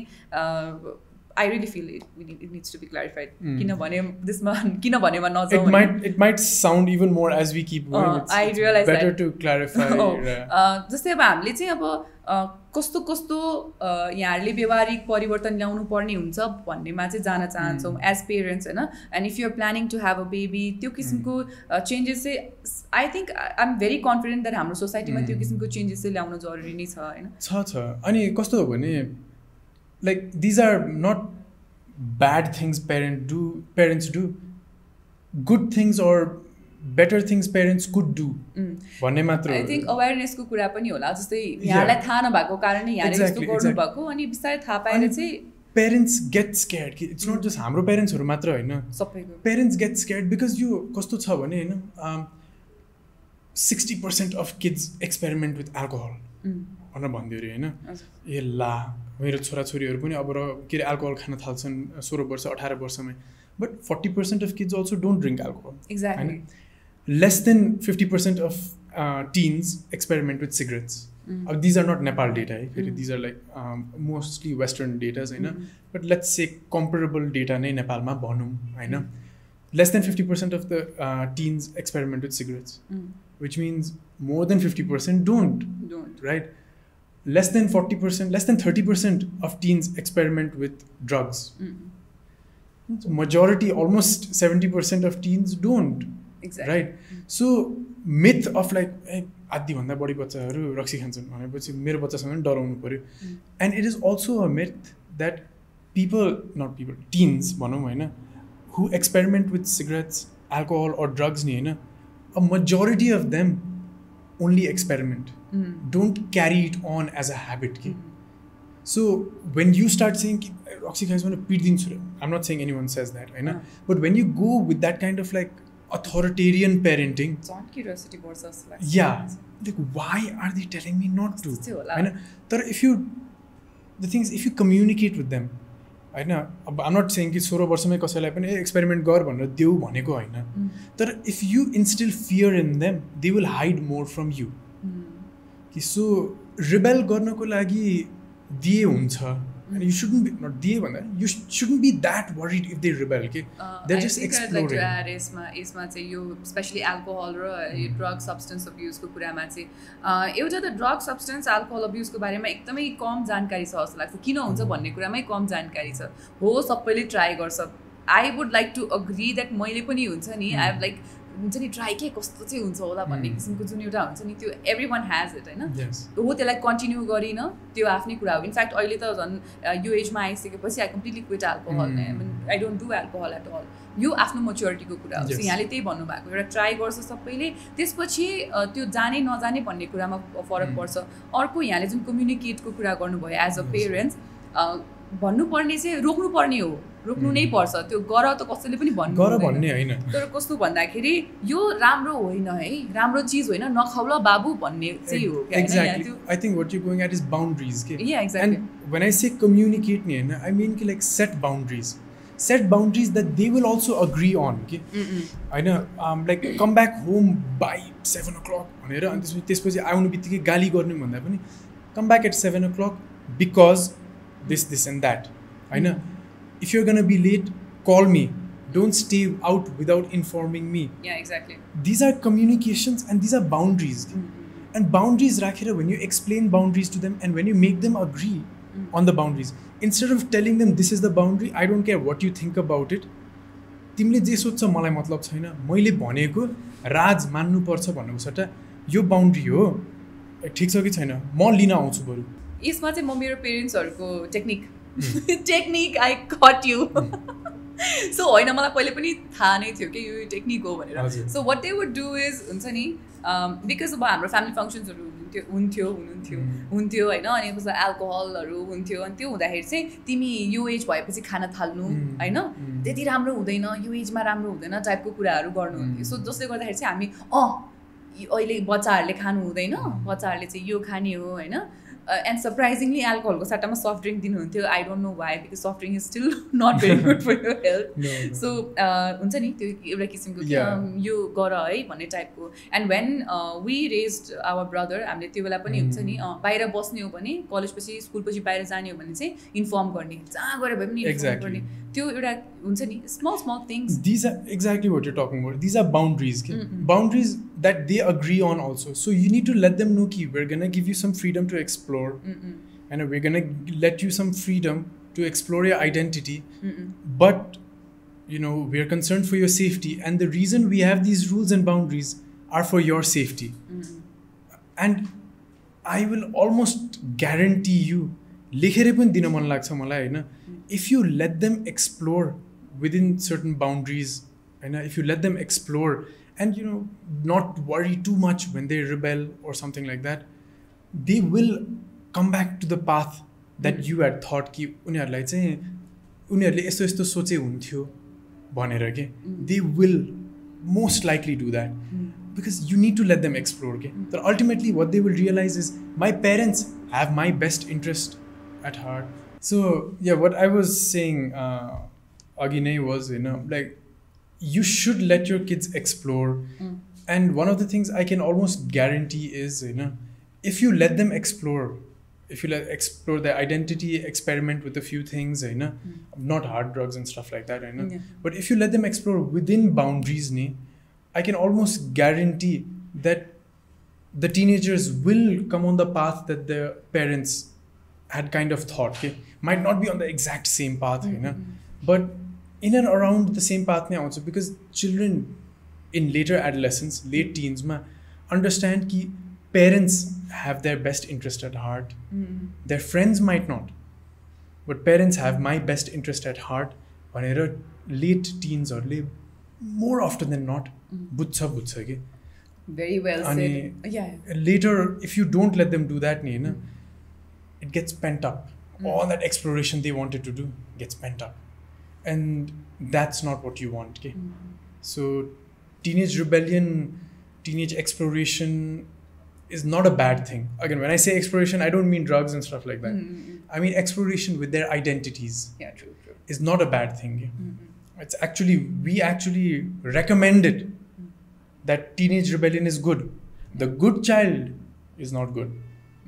I really feel it it needs to be clarified Mm. किनभने त्यसमा किन भनेमा it नजाउँ <laughs> might it might sound even more as we keep going. Uh, it's, I it's realize better that. to clarify. <laughs> Oh, uh, uh, जस्तै अब हामीले चाहिँ अब uh, कस्तो कस्तो uh, यहाँहरूले व्यवहारिक परिवर्तन ल्याउनु पर्ने हुन्छ भन्नेमा चाहिँ जान चाहन्छौँ एज पेरेन्ट्स होइन and if you're planning to have a baby त्यो किसिमको चेन्जेस चाहिँ I think I am very confident that हाम्रो सोसाइटीमा त्यो किसिमको चेन्जेस चाहिँ ल्याउनु जरुरी नै छ होइन छ छ अनि कस्तो हो भने like these are not bad things parent do parents do good things or better things parents could do भन्ने मात्र आई। थिङ्क अवेरनेसको कुरा पनि होला जस्तै यहाँलाई थाहा नभएको कारणले यहाँले यस्तो. गर्नुभएको अनि बिस्तारै थाहा पाएर चाहिँ पेरेन्ट्स गेट स्केयर्ड कि इट्स नट जस्ट हाम्रो पेरेन्ट्सहरू मात्र होइन। सबैको पेरेन्ट्स गेट स्केयर्ड बिकज यो कस्तो छ भने होइन sixty percent of kids experiment with alcohol भनेर भनिदियो अरे होइन। ए ला मेरो छोराछोरीहरू पनि अब र के अरे एल्कोहल खान थाल्छन् सोह्र वर्ष अठार वर्षमै। But forty percent of kids also don't drink alcohol exactly less than fifty percent of teens experiment with cigarettes अब these are not Nepal data है फेरि these are like mostly western datas होइन? But let's say comparable data नै नेपालमा भनौँ होइन? Less than fifty percent of the teens experiment with cigarettes which means more than fifty percent don't don't right? Less than 40%, less than 30% of teens experiment with drugs. So majority, almost 70% of teens don't, exactly right? So myth of like, ए आधीभन्दा बढी बच्चाहरू रक्सी खान्छन् भनेपछि मेरो बच्चासँग पनि डराउनु पऱ्यो and it is also a myth that people not people teens भनौँ होइन who experiment with cigarettes alcohol or drugs नि होइन a majority of them only experiment Don't carry it on as a habit कि so when you start saying कि रक्सी खाइस् भने पिटिदिन्छु र I'm not saying anyone says that होइन अँ। But when you go with that kind of like authoritarian parenting झन् curiosity बढ्छ जस्तो लाग्छ या like why are they telling me not to त्यस्तो चाहिँ होला। होइन तर if you the things if you communicate with them होइन अब आम नट सेङ कि सोह्र वर्षमै कसैलाई पनि ए एक्सपेरिमेन्ट गर भनेर देऊ भनेको होइन तर if you instil fear in them they will hide more from you कि सो रिबेल गर्नको लागि दिए हुन्छ। यु सुडन्ट बी नट दिए भन्दा you shouldn't be that worried if they rebel के exploring. यसमा यसमा चाहिँ यो स्पेसली एल्कोहल र यो ड्रग सब्सटेन्स अब्युजको कुरामा चाहिँ अँ, एउटा त ड्रग सब्सटेन्स एल्कोहल अब्युजको बारेमा एकदमै कम जानकारी छ जस्तो लाग्छ। किन हुन्छ भन्ने कुरामै कम जानकारी छ। हो सबैले ट्राई गर्छ। I would like to agree that मैले पनि हुन्छ नि आई लाइक हुन्छ नि ट्राई के कस्तो चाहिँ हुन्छ होला भन्ने. किसिमको जुन एउटा हुन्छ नि त्यो एभ्री वान ह्याज इट होइन हो त्यसलाई कन्टिन्यू गरिनँ त्यो आफ्नै कुरा हो इनफ्याक्ट अहिले त झन् यो एजमा आइसकेपछि I completely quit alcohol Mm. I don't do alcohol at all यो आफ्नो मच्योरिटीको कुरा हो यहाँले त्यही भन्नुभएको एउटा ट्राई गर्छ सबैले त्यसपछि त्यो जाने नजाने भन्ने कुरामा फरक. पर्छ अर्को यहाँले जुन कम्युनिकेटको कुरा गर्नुभयो एज अ. पेरेन्ट्स भन्नुपर्ने चाहिँ रोक्नुपर्ने हो। रोक्नु नै. पर्छ। त्यो गर त कसैले पनि भन्नु। भन्ने होइन। तर कस्तो भन्दाखेरि यो राम्रो होइन है। राम्रो चिज होइन नखाउ ल बाबु भन्ने चाहिँ हो I think what you going at is boundaries के. And when I say communicate नि होइन आई मिन कि like set boundaries set boundaries that they will also agree on कि होइन like come back home by seven o'clock भनेर अनि त्यसपछि त्यसपछि आउनु बित्तिकै गाली गर्नु भन्दा पनि come back at seven o'clock because this this and that होइन if you're gonna be late call me don't stay out without informing me Yeah, exactly. these are communications and these are boundaries and boundaries राखेर when you explain boundaries to them and when you make them agree on the boundaries instead of telling them this is the boundary I don't care what you think about it तिमीले जे सोध्छ मलाई मतलब छैन मैले भनेको राज मान्नुपर्छ भन्नुको सट्टा यो बााउन्ड्री हो ठिक छ कि छैन म लिन आउँछु बरु यसमा चाहिँ म मेरो पेरेन्ट्सहरूको technique <laughs> technique I cut you. So <laughs> होइन मलाई पहिले पनि थाहा नै थियो कि यो टेक्निक हो भनेर। So what they would do is हुन्छ नि बिकज अब हाम्रो फ्यामिली फङ्सन्सहरू हुन्थ्यो हुन्थ्यो हुनुहुन्थ्यो. हुन्थ्यो होइन अनि कस्तो एल्कोहलहरू हुन्थ्यो अनि त्यो हुँदाखेरि चाहिँ तिमी यो एज भएपछि खाना थाल्नु. होइन. त्यति राम्रो हुँदैन यो एजमा राम्रो हुँदैन टाइपको कुराहरू गर्नुहुन्थ्यो। सो जसले गर्दाखेरि चाहिँ हामी अँ अहिले बच्चाहरूले खानु हुँदैन बच्चाहरूले चाहिँ यो खाने हो होइन? एन्ड सरप्राइजिङली एल्कोहलको सट्टामा सफ्ट ड्रिङ्क दिनुहुन्थ्यो I don't know why because soft drink is still not very good for your health. So हुन्छ नि त्यो एउटा किसिमको यो गर है भन्ने टाइपको and when we raise our brother हामीले त्यो बेला पनि हुन्छ नि बाहिर बस्ने हो भने कलेजपछि स्कुलपछि बाहिर जाने हो भने चाहिँ इन्फर्म गर्ने जहाँ गएर भए पनि इन्फर्म. गर्ने त्यो एउटा हुन्छ नि small small things these are exactly what you're talking about these are boundaries okay? Mm-mm. boundaries that they agree on also so you need to let them know ki we're gonna give you some freedom to explore and we're gonna let you some freedom to explore your identity but you know we're concerned for your safety and the reason we have these rules and boundaries are for your safety and i will almost guarantee you लेखेरै पनि दिन मन लाग्छ मलाई होइन if you let them explore within certain boundaries होइन if you let them explore and you know not worry too much when they rebel or something like that they will come back to the path that you had thought कि उनीहरूलाई चाहिँ उनीहरूले यस्तो यस्तो सोचे हुन्थ्यो भनेर के? They will most likely do that because you need to let them explore okay? But ultimately what they will realize is my parents have my best interest at heart. So yeah what i was saying uh agine was you know like you should let your kids explore. And one of the things i can almost guarantee is you know if you let them explore if you let explore their identity experiment with a few things you know not hard drugs and stuff like that you know. Yeah. but if you let them explore within boundaries ne, I can almost guarantee that the teenagers will come on the path that their parents had kind of thought. Okay? Might not be on the exact same path, you know, but in and around the same path now also because children in later adolescence, late teens, ma, understand that parents have their best interest at heart. Their friends might not, but parents have my best interest at heart. भनेर late teensहरूले more often than not बुझ्छ बुझ्छ कि very well अनि- या later if you don't let them do that नि होइन it gets pent up. Mm. All that exploration they wanted to do gets pent up. And that's not what you want. Okay? Mm. So, teenage rebellion, teenage exploration is not a bad thing. Again, when I say exploration, I don't mean drugs and stuff like that. Mm. I mean exploration with their identities. Yeah, true, true. Is not a bad thing. Mm-hmm. It's actually, we actually recommended that teenage rebellion is good. The good child is not good.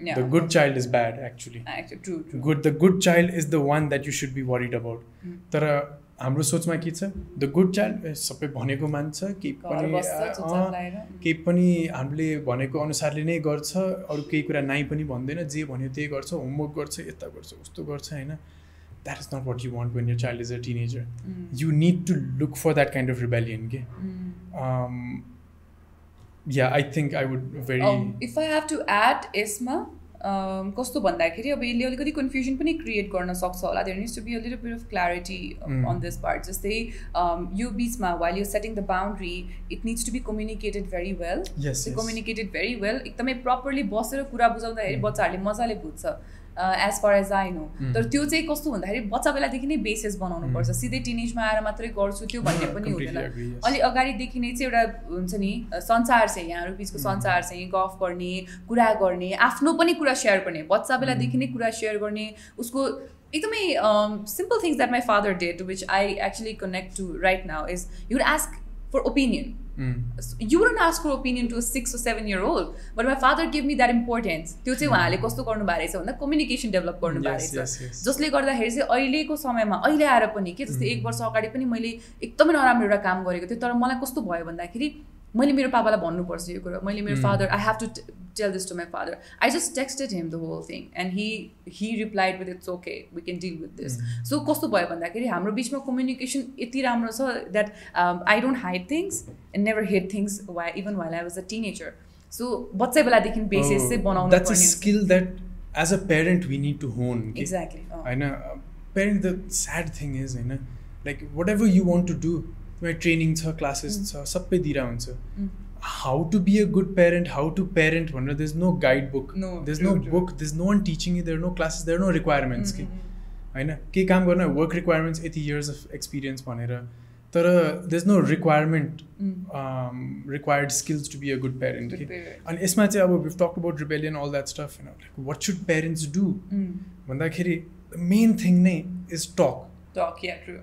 Yeah the good child is bad actually. Actually true true good the good child is the one that you should be worried about. तर हाम्रो सोचमा के छ? The good child सबै भनेको मान्छ केही पनि केही पनि हामीले भनेको अनुसारले नै गर्छ अरू केही कुरा नाइ पनि भन्दैन जे भन्यो त्यही गर्छ होमवर्क गर्छ यता गर्छ उस्तो गर्छ होइन। That is not what you want when your child is a teenager you need to look for that kind of rebellion के? Yeah I think I would very if I have to add यसमा um, कस्तो भन्दाखेरि अब यसले अलिकति confusion पनि create गर्न सक्छ होला. There needs to be a little bit of clarity Mm. On this part जस्तै um, यो बिचमा while you setting the boundary it needs to be communicated very well Yes, yes. Communicated very well एकदमै properly बसेर कुरा बुझाउँदाखेरि बच्चाहरूले मजाले बुझ्छ। As far as I know. तर त्यो चाहिँ कस्तो भन्दाखेरि बच्चा बेलादेखि नै बेसिस बनाउनु पर्छ। Mm. सिधै टिनेजमा आएर मात्रै गर्छु त्यो भन्ने पनि हुँदैन. अलि अगाडिदेखि नै चाहिँ एउटा हुन्छ नि संसार चाहिँ यहाँहरू बिचको संसार चाहिँ गफ गर्ने कुरा गर्ने आफ्नो पनि कुरा सेयर गर्ने। बच्चा बेलादेखि नै कुरा सेयर गर्ने उसको एकदमै simple things that my father did which I actually connect to right now is you'd ask for opinion wouldn't ask for opinion to a six or seven year old but my father gave me that importance. त्यो चाहिँ उहाँले कस्तो गर्नुभएको रहेछ भन्दा communication develop गर्नुभएको yes, yes. रहेछ जसले गर्दाखेरि चाहिँ अहिलेको समयमा अहिले आएर पनि के जस्तै एक वर्ष अगाडि पनि मैले एकदमै नराम्रो एउटा काम गरेको थिएँ तर मलाई कस्तो भयो भन्दाखेरि मैले मेरो पापालाई भन्नुपर्छ यो कुरा। मैले मेरो father I have to tell this to my father I just texted him the whole thing and he he replied with it's okay we can deal with this so कस्तो भयो भन्दाखेरि हाम्रो बिचमा कम्युनिकेसन यति राम्रो छ that I don't hide things and never hide things why even while I was a teenager so बच्चै बेलादेखि बेसिस चाहिँ बनाउनु that's a skill that as a parent we need to hone exactly होइन parent the sad thing is होइन like whatever you want to do तपाईँ training छ classes छ सबै दिएर हुन्छ। How to be a good parent how to parent भनेर there's no guide book there's true, no. Book there's no one teaching there no classes there no requirements कि होइन केही काम गर्न वर्क रिक्वायरमेन्ट्स यति इयर्स अफ एक्सपिरियन्स भनेर तर there's no requirement required skills to be a good Good कि. अनि यसमा चाहिँ अब talk about rebellion all that stuff होइन like what should parents do भन्दाखेरि मेन थिङ नै इज टक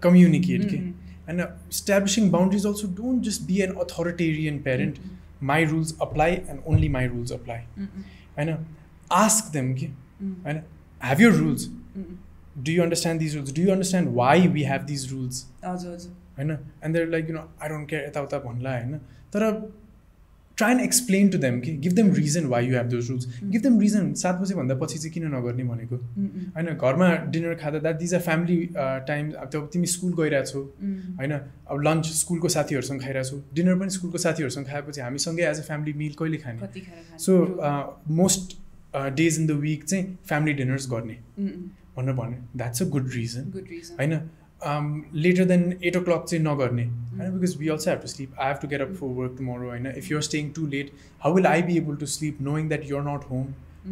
communicate कि and uh, establishing boundaries also don't just be an authoritarian parent my rules apply and only my rules apply and uh, ask them कि and have your rules do you understand these rules do you understand why we have these rules हजुर हजुर होइन and there like you know I don't care यताउता भन्ला होइन तर try and explain to them कि give them reason why you have those rules give them reason सात बजीभन्दा पछि चाहिँ किन नगर्ने भनेको? होइन घरमा डिनर खाँदा that these are family time अब त्यो तिमी स्कुल गइरहेछौ होइन अब लन्च स्कुलको साथीहरूसँग खाइरहेछौ डिनर पनि स्कुलको साथीहरूसँग खाएपछि हामीसँगै एज अ फ्यामिली मिल कहिले खाने? So. Most days in the week चाहिँ फ्यामिली डिनर्स गर्ने. भनेर भन्यो। That's a good reason. होइन later than eight o'clock चाहिँ नगर्ने होइन because we also have to sleep I have to get up for work tomorrow होइन if you're staying too late how will I be able to sleep knowing that you're not home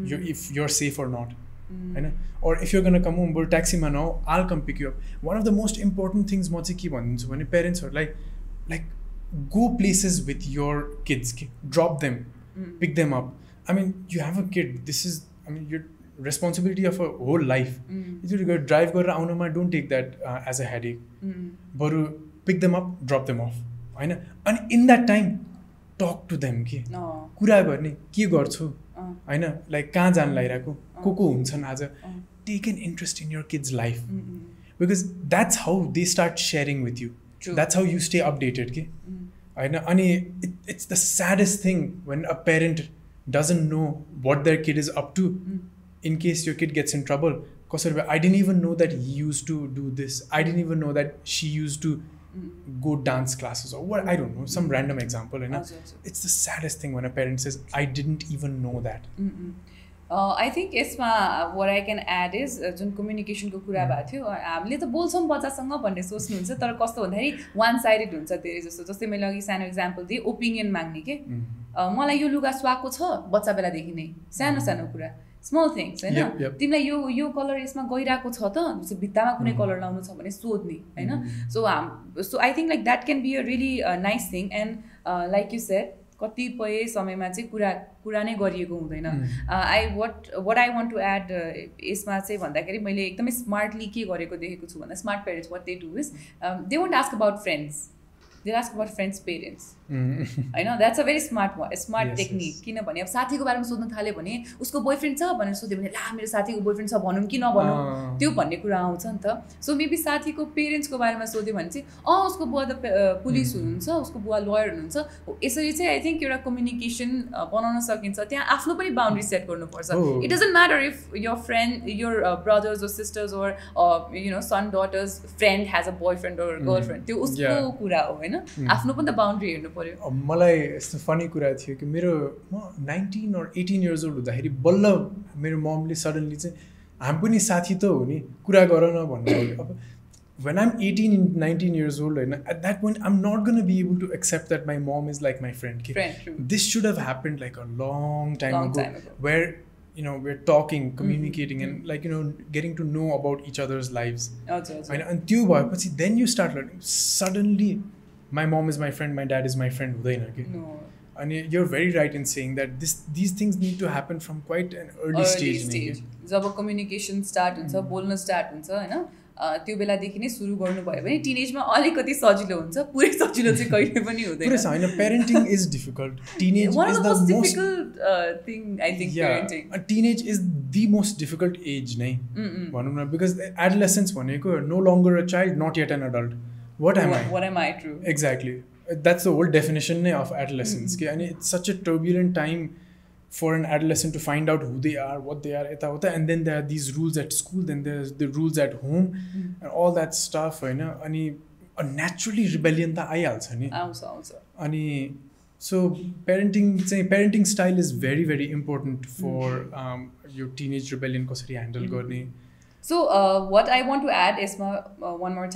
you if you're safe or not होइन or if you're going to come home बरु ट्याक्सीमा न I'll come pick you up one of the most important things म चाहिँ के भनिदिन्छु भने पेरेन्ट्सहरूलाई like go places with your kids कि drop them pick them up I mean you have a kid this is I mean यो responsibility of a whole life यसरी drive गरेर आउनुमा don't take that as a headache बरु pick them up drop them off होइन अनि in that time talk to them कि. कुरा गर्ने के गर्छु? होइन लाइक कहाँ जानु लागिरहेको को को हुन्छन् आज. Take an interest in your kids life because that's how they start sharing with you. That's how you stay updated कि. होइन अनि it's the saddest thing when a parent doesn't know what their kid is up to In case your kid gets in trouble कसरी भयो I didn't even know that he used to do this I didn't even know that she used to go dance classes or what I don't know, some random example, you know. हजुर, हजुर. It's the saddest thing when a parent says, I didn't even know that. I think यसमा where I can add is जुन कम्युनिकेसनको कुरा भएको थियो a, हामीले त बोल्छौँ बच्चासँग भन्ने सोच्नुहुन्छ तर कस्तो भन्दाखेरि वान साइडेड हुन्छ धेरै जस्तो जस्तै मैले अघि सानो इक्जाम्पल दिएँ ओपिनियन माग्ने के अ, मलाई यो लुगा सुहाएको छ बच्चा बेलादेखि नै सानो सानो कुरा स्मल थिङ्स होइन. तिमीलाई यो यो कलर यसमा गइरहेको छ त जस्तो भित्तामा कुनै कलर लाउनु छ भने सोध्ने होइन? So hmm so I think like that can be a really nice thing and like you said कतिपय समयमा चाहिँ कुरा कुरा नै गरिएको हुँदैन। I what what I want to add यसमा चाहिँ भन्दाखेरि मैले एकदमै स्मार्टली के गरेको देखेको छु भन्दा smart parents what they do is they won't ask about friends they ask about friends parents होइन that's a very smart smart technique. किनभने अब साथीको बारेमा सोध्न थाल्यो भने उसको बोयफ्रेन्ड छ? भनेर सोध्यो भने ला मेरो साथीको बोयफ्रेन्ड छ भनौँ कि नभनौँ। त्यो भन्ने कुरा आउँछ नि त। सो मेबी साथीको पेरेन्ट्सको बारेमा सोध्यो भने चाहिँ अँ उसको बुवा त पुलिस हुनुहुन्छ उसको बुवा लयर हुनुहुन्छ। यसरी चाहिँ आई थिङ्क एउटा कम्युनिकेसन बनाउन सकिन्छ। त्यहाँ आफ्नो पनि बााउन्ड्री सेट गर्नुपर्छ। It doesn't matter if your friend your brothers or sisters or you know son daughters friend has a boyfriend or girlfriend त्यो उसको. कुरा हो होइन? आफ्नो पनि त बााउन्ड्री हेर्नु पऱ्यो अब मलाई यस्तो फनी कुरा थियो कि मेरो म nineteen or eighteen years old हुँदाखेरि बल्ल मेरो ममले सडन्ली चाहिँ हामी पनि साथी त हो नि कुरा गर न भन्नु अब when I'm 18 and 19 years old, and at that point, I'm not going to be able to accept that my mom is like my friend. This should have happened like a long time, Long ago, time ago. where you know we're talking, communicating, and like you know getting to know about each other's lives. होइन अनि त्यो भएपछि then you start learning suddenly my mom is my friend my dad is my friend हुँदैन कि. अनि you're very right in saying that this these things need to happen from quite an early stage job communication start हुन्छ बोल्न start हुन्छ होइन? त्यो बेलादेखि नै सुरु गर्नुभयो भने टिनेजमा अलिकति सजिलो हुन्छ पुरै सजिलो चाहिँ कहिले पनि हुँदैन। होइन parenting is difficult teenage the most I think parenting. Teenage is the most difficult age नै भनौँ न बिकज एडलेसेन्स भनेको no longer a child not yet an adult What am I What, what am I true? Exactly. That's the whole definition नै of adolescence. के अनि it's such a turbulent time for an adolescent to find out who they are, what they are, यताउता and then there are these rules at school, then there's the rules at home and all that stuff होइन अनि naturally rebellion त आइहाल्छ नि आउँछ आउँछ अनि so parenting चाहिँ parenting style is very very important for यो टिनेज रिबेलियन कसरी ह्यान्डल गर्ने So, uh, what I want to add, Isma, uh, one more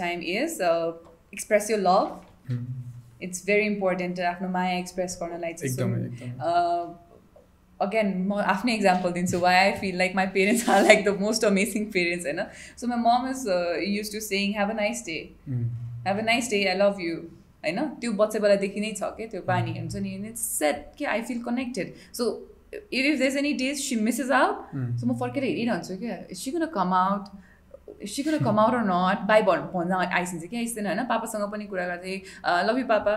time, is uh, express your love. It's very important to आफ्नो माया express गर्नलाई चाहिँ एकदमै so, एकदमै uh, again म आफ्नै इक्जाम्पल दिन्छु why I feel like my parents are like the most amazing parents होइन so my mom is use to say have a nice day Mm. Have a nice day I love you होइन त्यो बच्चा बेलादेखि नै छ क्या त्यो बानी हुन्छ नि इट्स सेट कि I feel connected so if if there's any days she misses out Mm. So म फर्केर हेरिरहन्छु क्या? इज सी कुन कम आउट इज सी कुन come out or not bye भन् भन्न आइसिन्छ कि आइसदैन होइन पापासँग पनि कुरा गर्दै love you papa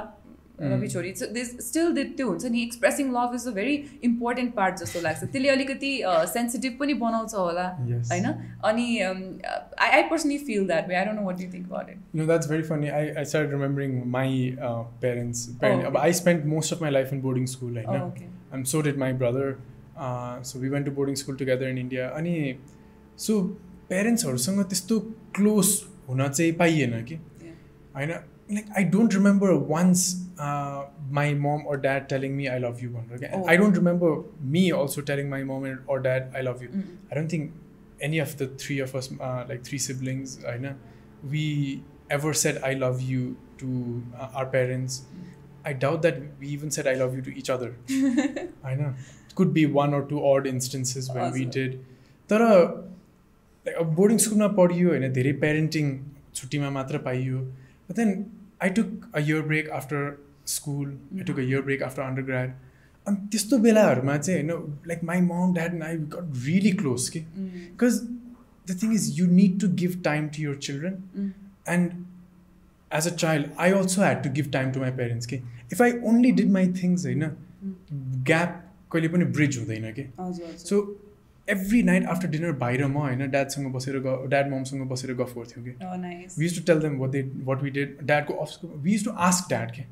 love you छोरी सो दिस स्टिल दि त्यो हुन्छ नि expressing love is a very important part जस्तो लाग्छ त्यसले अलिकति सेन्सिटिभ पनि बनाउँछ होला Yes. होइन अनि I I personally feel that way I don't know what you think about it You know, that's very funny. I, I started remembering my uh, parents. Parent, okay. I spent most of my life in boarding school. I Oh, know. okay. And so did my brother. Uh, so we went to boarding school together in India. अनि so पेरेन्ट्सहरूसँग त्यस्तो close हुन चाहिँ पाइएन कि Yeah. होइन like I don't remember once my mom or dad telling me I love you भनेर क्या Oh. I don't remember me also telling my mom or dad I love you Mm. I don't think any of the three of us, uh, like three siblings, I know, we ever said I love you to uh, our parents. I doubt that we even said I love you to each other. I know. Could be one or two odd instances when we Awesome. did. तर अब boarding स्कुलमा पढियो होइन धेरै parenting छुट्टीमा मात्र पाइयो। But then I took a year break after school I took a year break after undergrad अनि त्यस्तो बेलाहरूमा चाहिँ होइन like my mom dad and I got really close कि the thing is you need to give time to your children. Mm. and as a child i also had to give time to my parents के if i only did my things होइन gap कहिले पनि bridge हुँदैन कि so every night after dinner बाहिर म होइन ड्याडसँग बसेर ग ड्याड ममसँग बसेर गफ गर्थ्यौँ कि Oh, nice. We use to tell them what they what we did ड्याडको अफिसको we use to ask dad के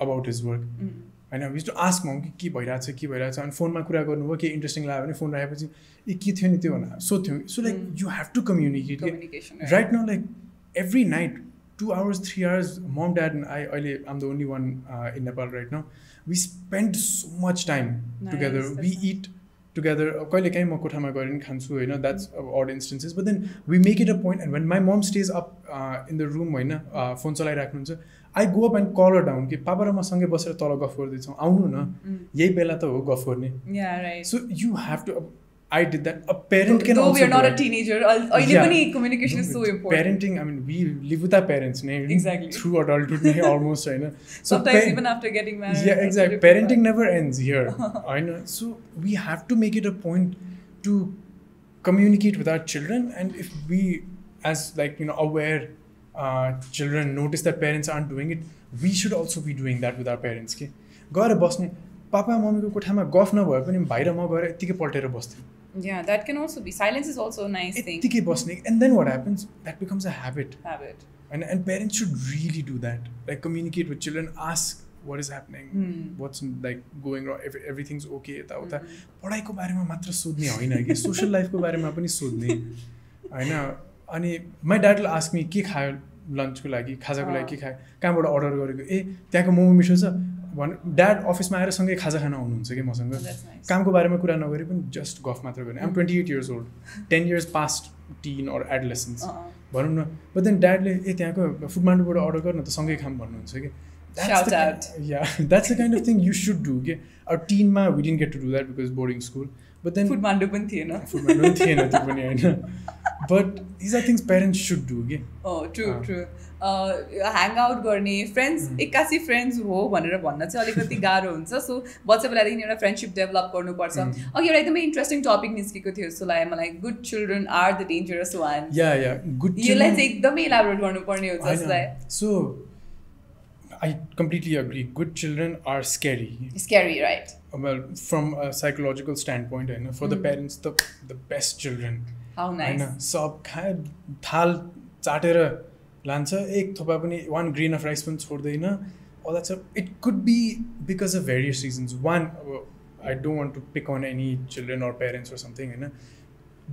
अबाउट हिज वर्क. होइन वी टु आस्क मम कि के भइरहेको छ के भइरहेको छ अनि फोनमा कुरा गर्नुभयो के इन्ट्रेस्टिङ लाग्यो भने फोन राखेपछि ए के थियो नि त्यो भनेर सोध्थ्यौँ so like. You have to communicate Communication. right now like every night two hours three hours mom dad and i I i'm the only one uh, in nepal right now. We spend so much time Nice, together कहिले काहीँ म कोठामा गएर नि खान्छु होइन that's odd instances but then we make it a point and when my mom stays up in the room होइन phone चलाइराख्नुहुन्छ I go up and call her down कि पापा र म सँगै बसेर तल गफ गर्दैछौँ आउनु न Mm. यही बेला त हो गफ गर्ने. So you have to I did that a parent can Though we are not a also teenager, al- अहिले Yeah. पनि communication is so important. Parenting, I mean, we live with our parents नै Exactly. through adulthood नै <laughs> almost होइन So Sometimes pa- even after getting married. yeah, that's exactly. different Parenting part. never ends here. <laughs> होइन so we have to make it a point to communicate with our children and if we as like you know aware uh, children notice that parents aren't doing it we should also be doing that with our parents के गएर बस्ने पापा मम्मीको कोठामा गफ नभए पनि बाहिर म गएर यत्तिकै पल्टेर बस्थेँ Yeah, that can also be. Silence is also a nice thing. बस्ने and then what happens that becomes a habit Habit. And, and parents should really do that. Like communicate with children, ask what is happening, Hmm. what's like going wrong, if everything's okay, यताउता Hmm. पढाइको बारेमा मात्र सोध्ने होइन कि social लाइफको बारेमा पनि सोध्ने होइन अनि माई ड्याडले आस्क मी के खायो लन्चको लागि खाजाको लागि के खायो कहाँबाट अर्डर गरेको ए त्यहाँको मोमो मिठो छ भन ड्याड अफिसमा आएर सँगै खाजा खान आउनुहुन्छ कि मसँग. कामको बारेमा कुरा नगरे पनि जस्ट गफ मात्र गर्ने। I'm twenty eight years old ten years past teen or adolescence. भनौँ न। बट देन ड्याडले ए त्यहाँको फुडमान्डुबाट अर्डर गर्न त सँगै खाम भन्नुहुन्छ कि. Yeah that's the kind of thing you should do के अब टिनमा we get to do that because boarding school but then mandu पनि थिएन. फुडमान्डु पनि थिएन त्यो पनि <laughs> होइन। But these are things parents should do के ट्रु अँ। ट्रु ह्याङ आउट गर्ने फ्रेन्ड्स एक्कासी फ्रेन्ड्स हो भनेर भन्न चाहिँ अलिकति गाह्रो हुन्छ। सो बच्चा बेलादेखि एउटा फ्रेन्डसिप डेभलप गर्नुपर्छ। अघि एउटा एकदमै इन्ट्रेस्टिङ टपिक निस्केको थियो जस्तो लाग्यो मलाई। Good children are the dangerous one yeah yeah good यसलाई चाहिँ एकदमै इलाबोरेट गर्नुपर्ने हुन्छ जस्तो लाग्यो so I completely agree good children are scary scary right well from a psychological standpoint होइन for the Mm. Parents the the best children how होइन सब खाए थाल चाटेर लान्छ। एक थोपा पनि वान ग्रेन अफ राइस पनि छोड्दैन। All that it could be because of various reasons one अब I don't want to pick on any children or parents or something होइन।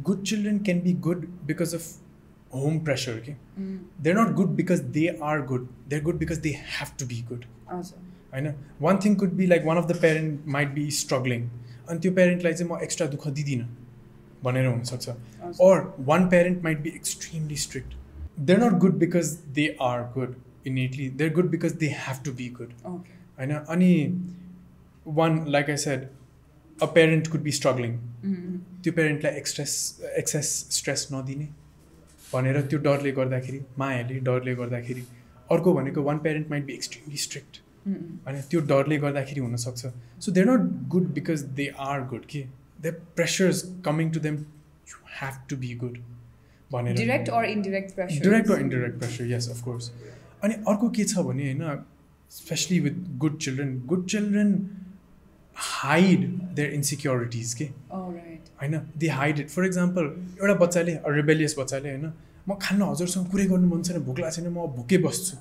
Good children can be good because of home pressure के they are not good because they are good they are good because they have to be good होइन? One thing could be like one of the parent might be struggling अनि त्यो प्यारेन्टलाई चाहिँ म extra दुःख दिँदिनँ। भनेर हुनसक्छ one parent might be extremely strict they're not good because they are good innately they're good because they have to be good okay होइन अनि one like i said a parent could be struggling त्यो प्यारेन्टलाई एक्स्ट्रेस access stress नदिने भनेर त्यो डरले गर्दाखेरि मायाले डरले गर्दाखेरि अर्को भनेको one parent might be extremely strict होइन त्यो डरले गर्दाखेरि हुनसक्छ so they not good because they are good के they pressures coming to them you have to be good भनेर direct or indirect pressure direct or indirect pressure yes of course अनि अर्को के छ भने होइन specially with good children good children hide their insecurities के? Right होइन they hide it for example एउटा बच्चाले रिबेलियस बच्चाले होइन म खान्न हजुरसँग कुरै गर्नु मन छैन भोक लाग्छ छैन म भोकै बस्छु।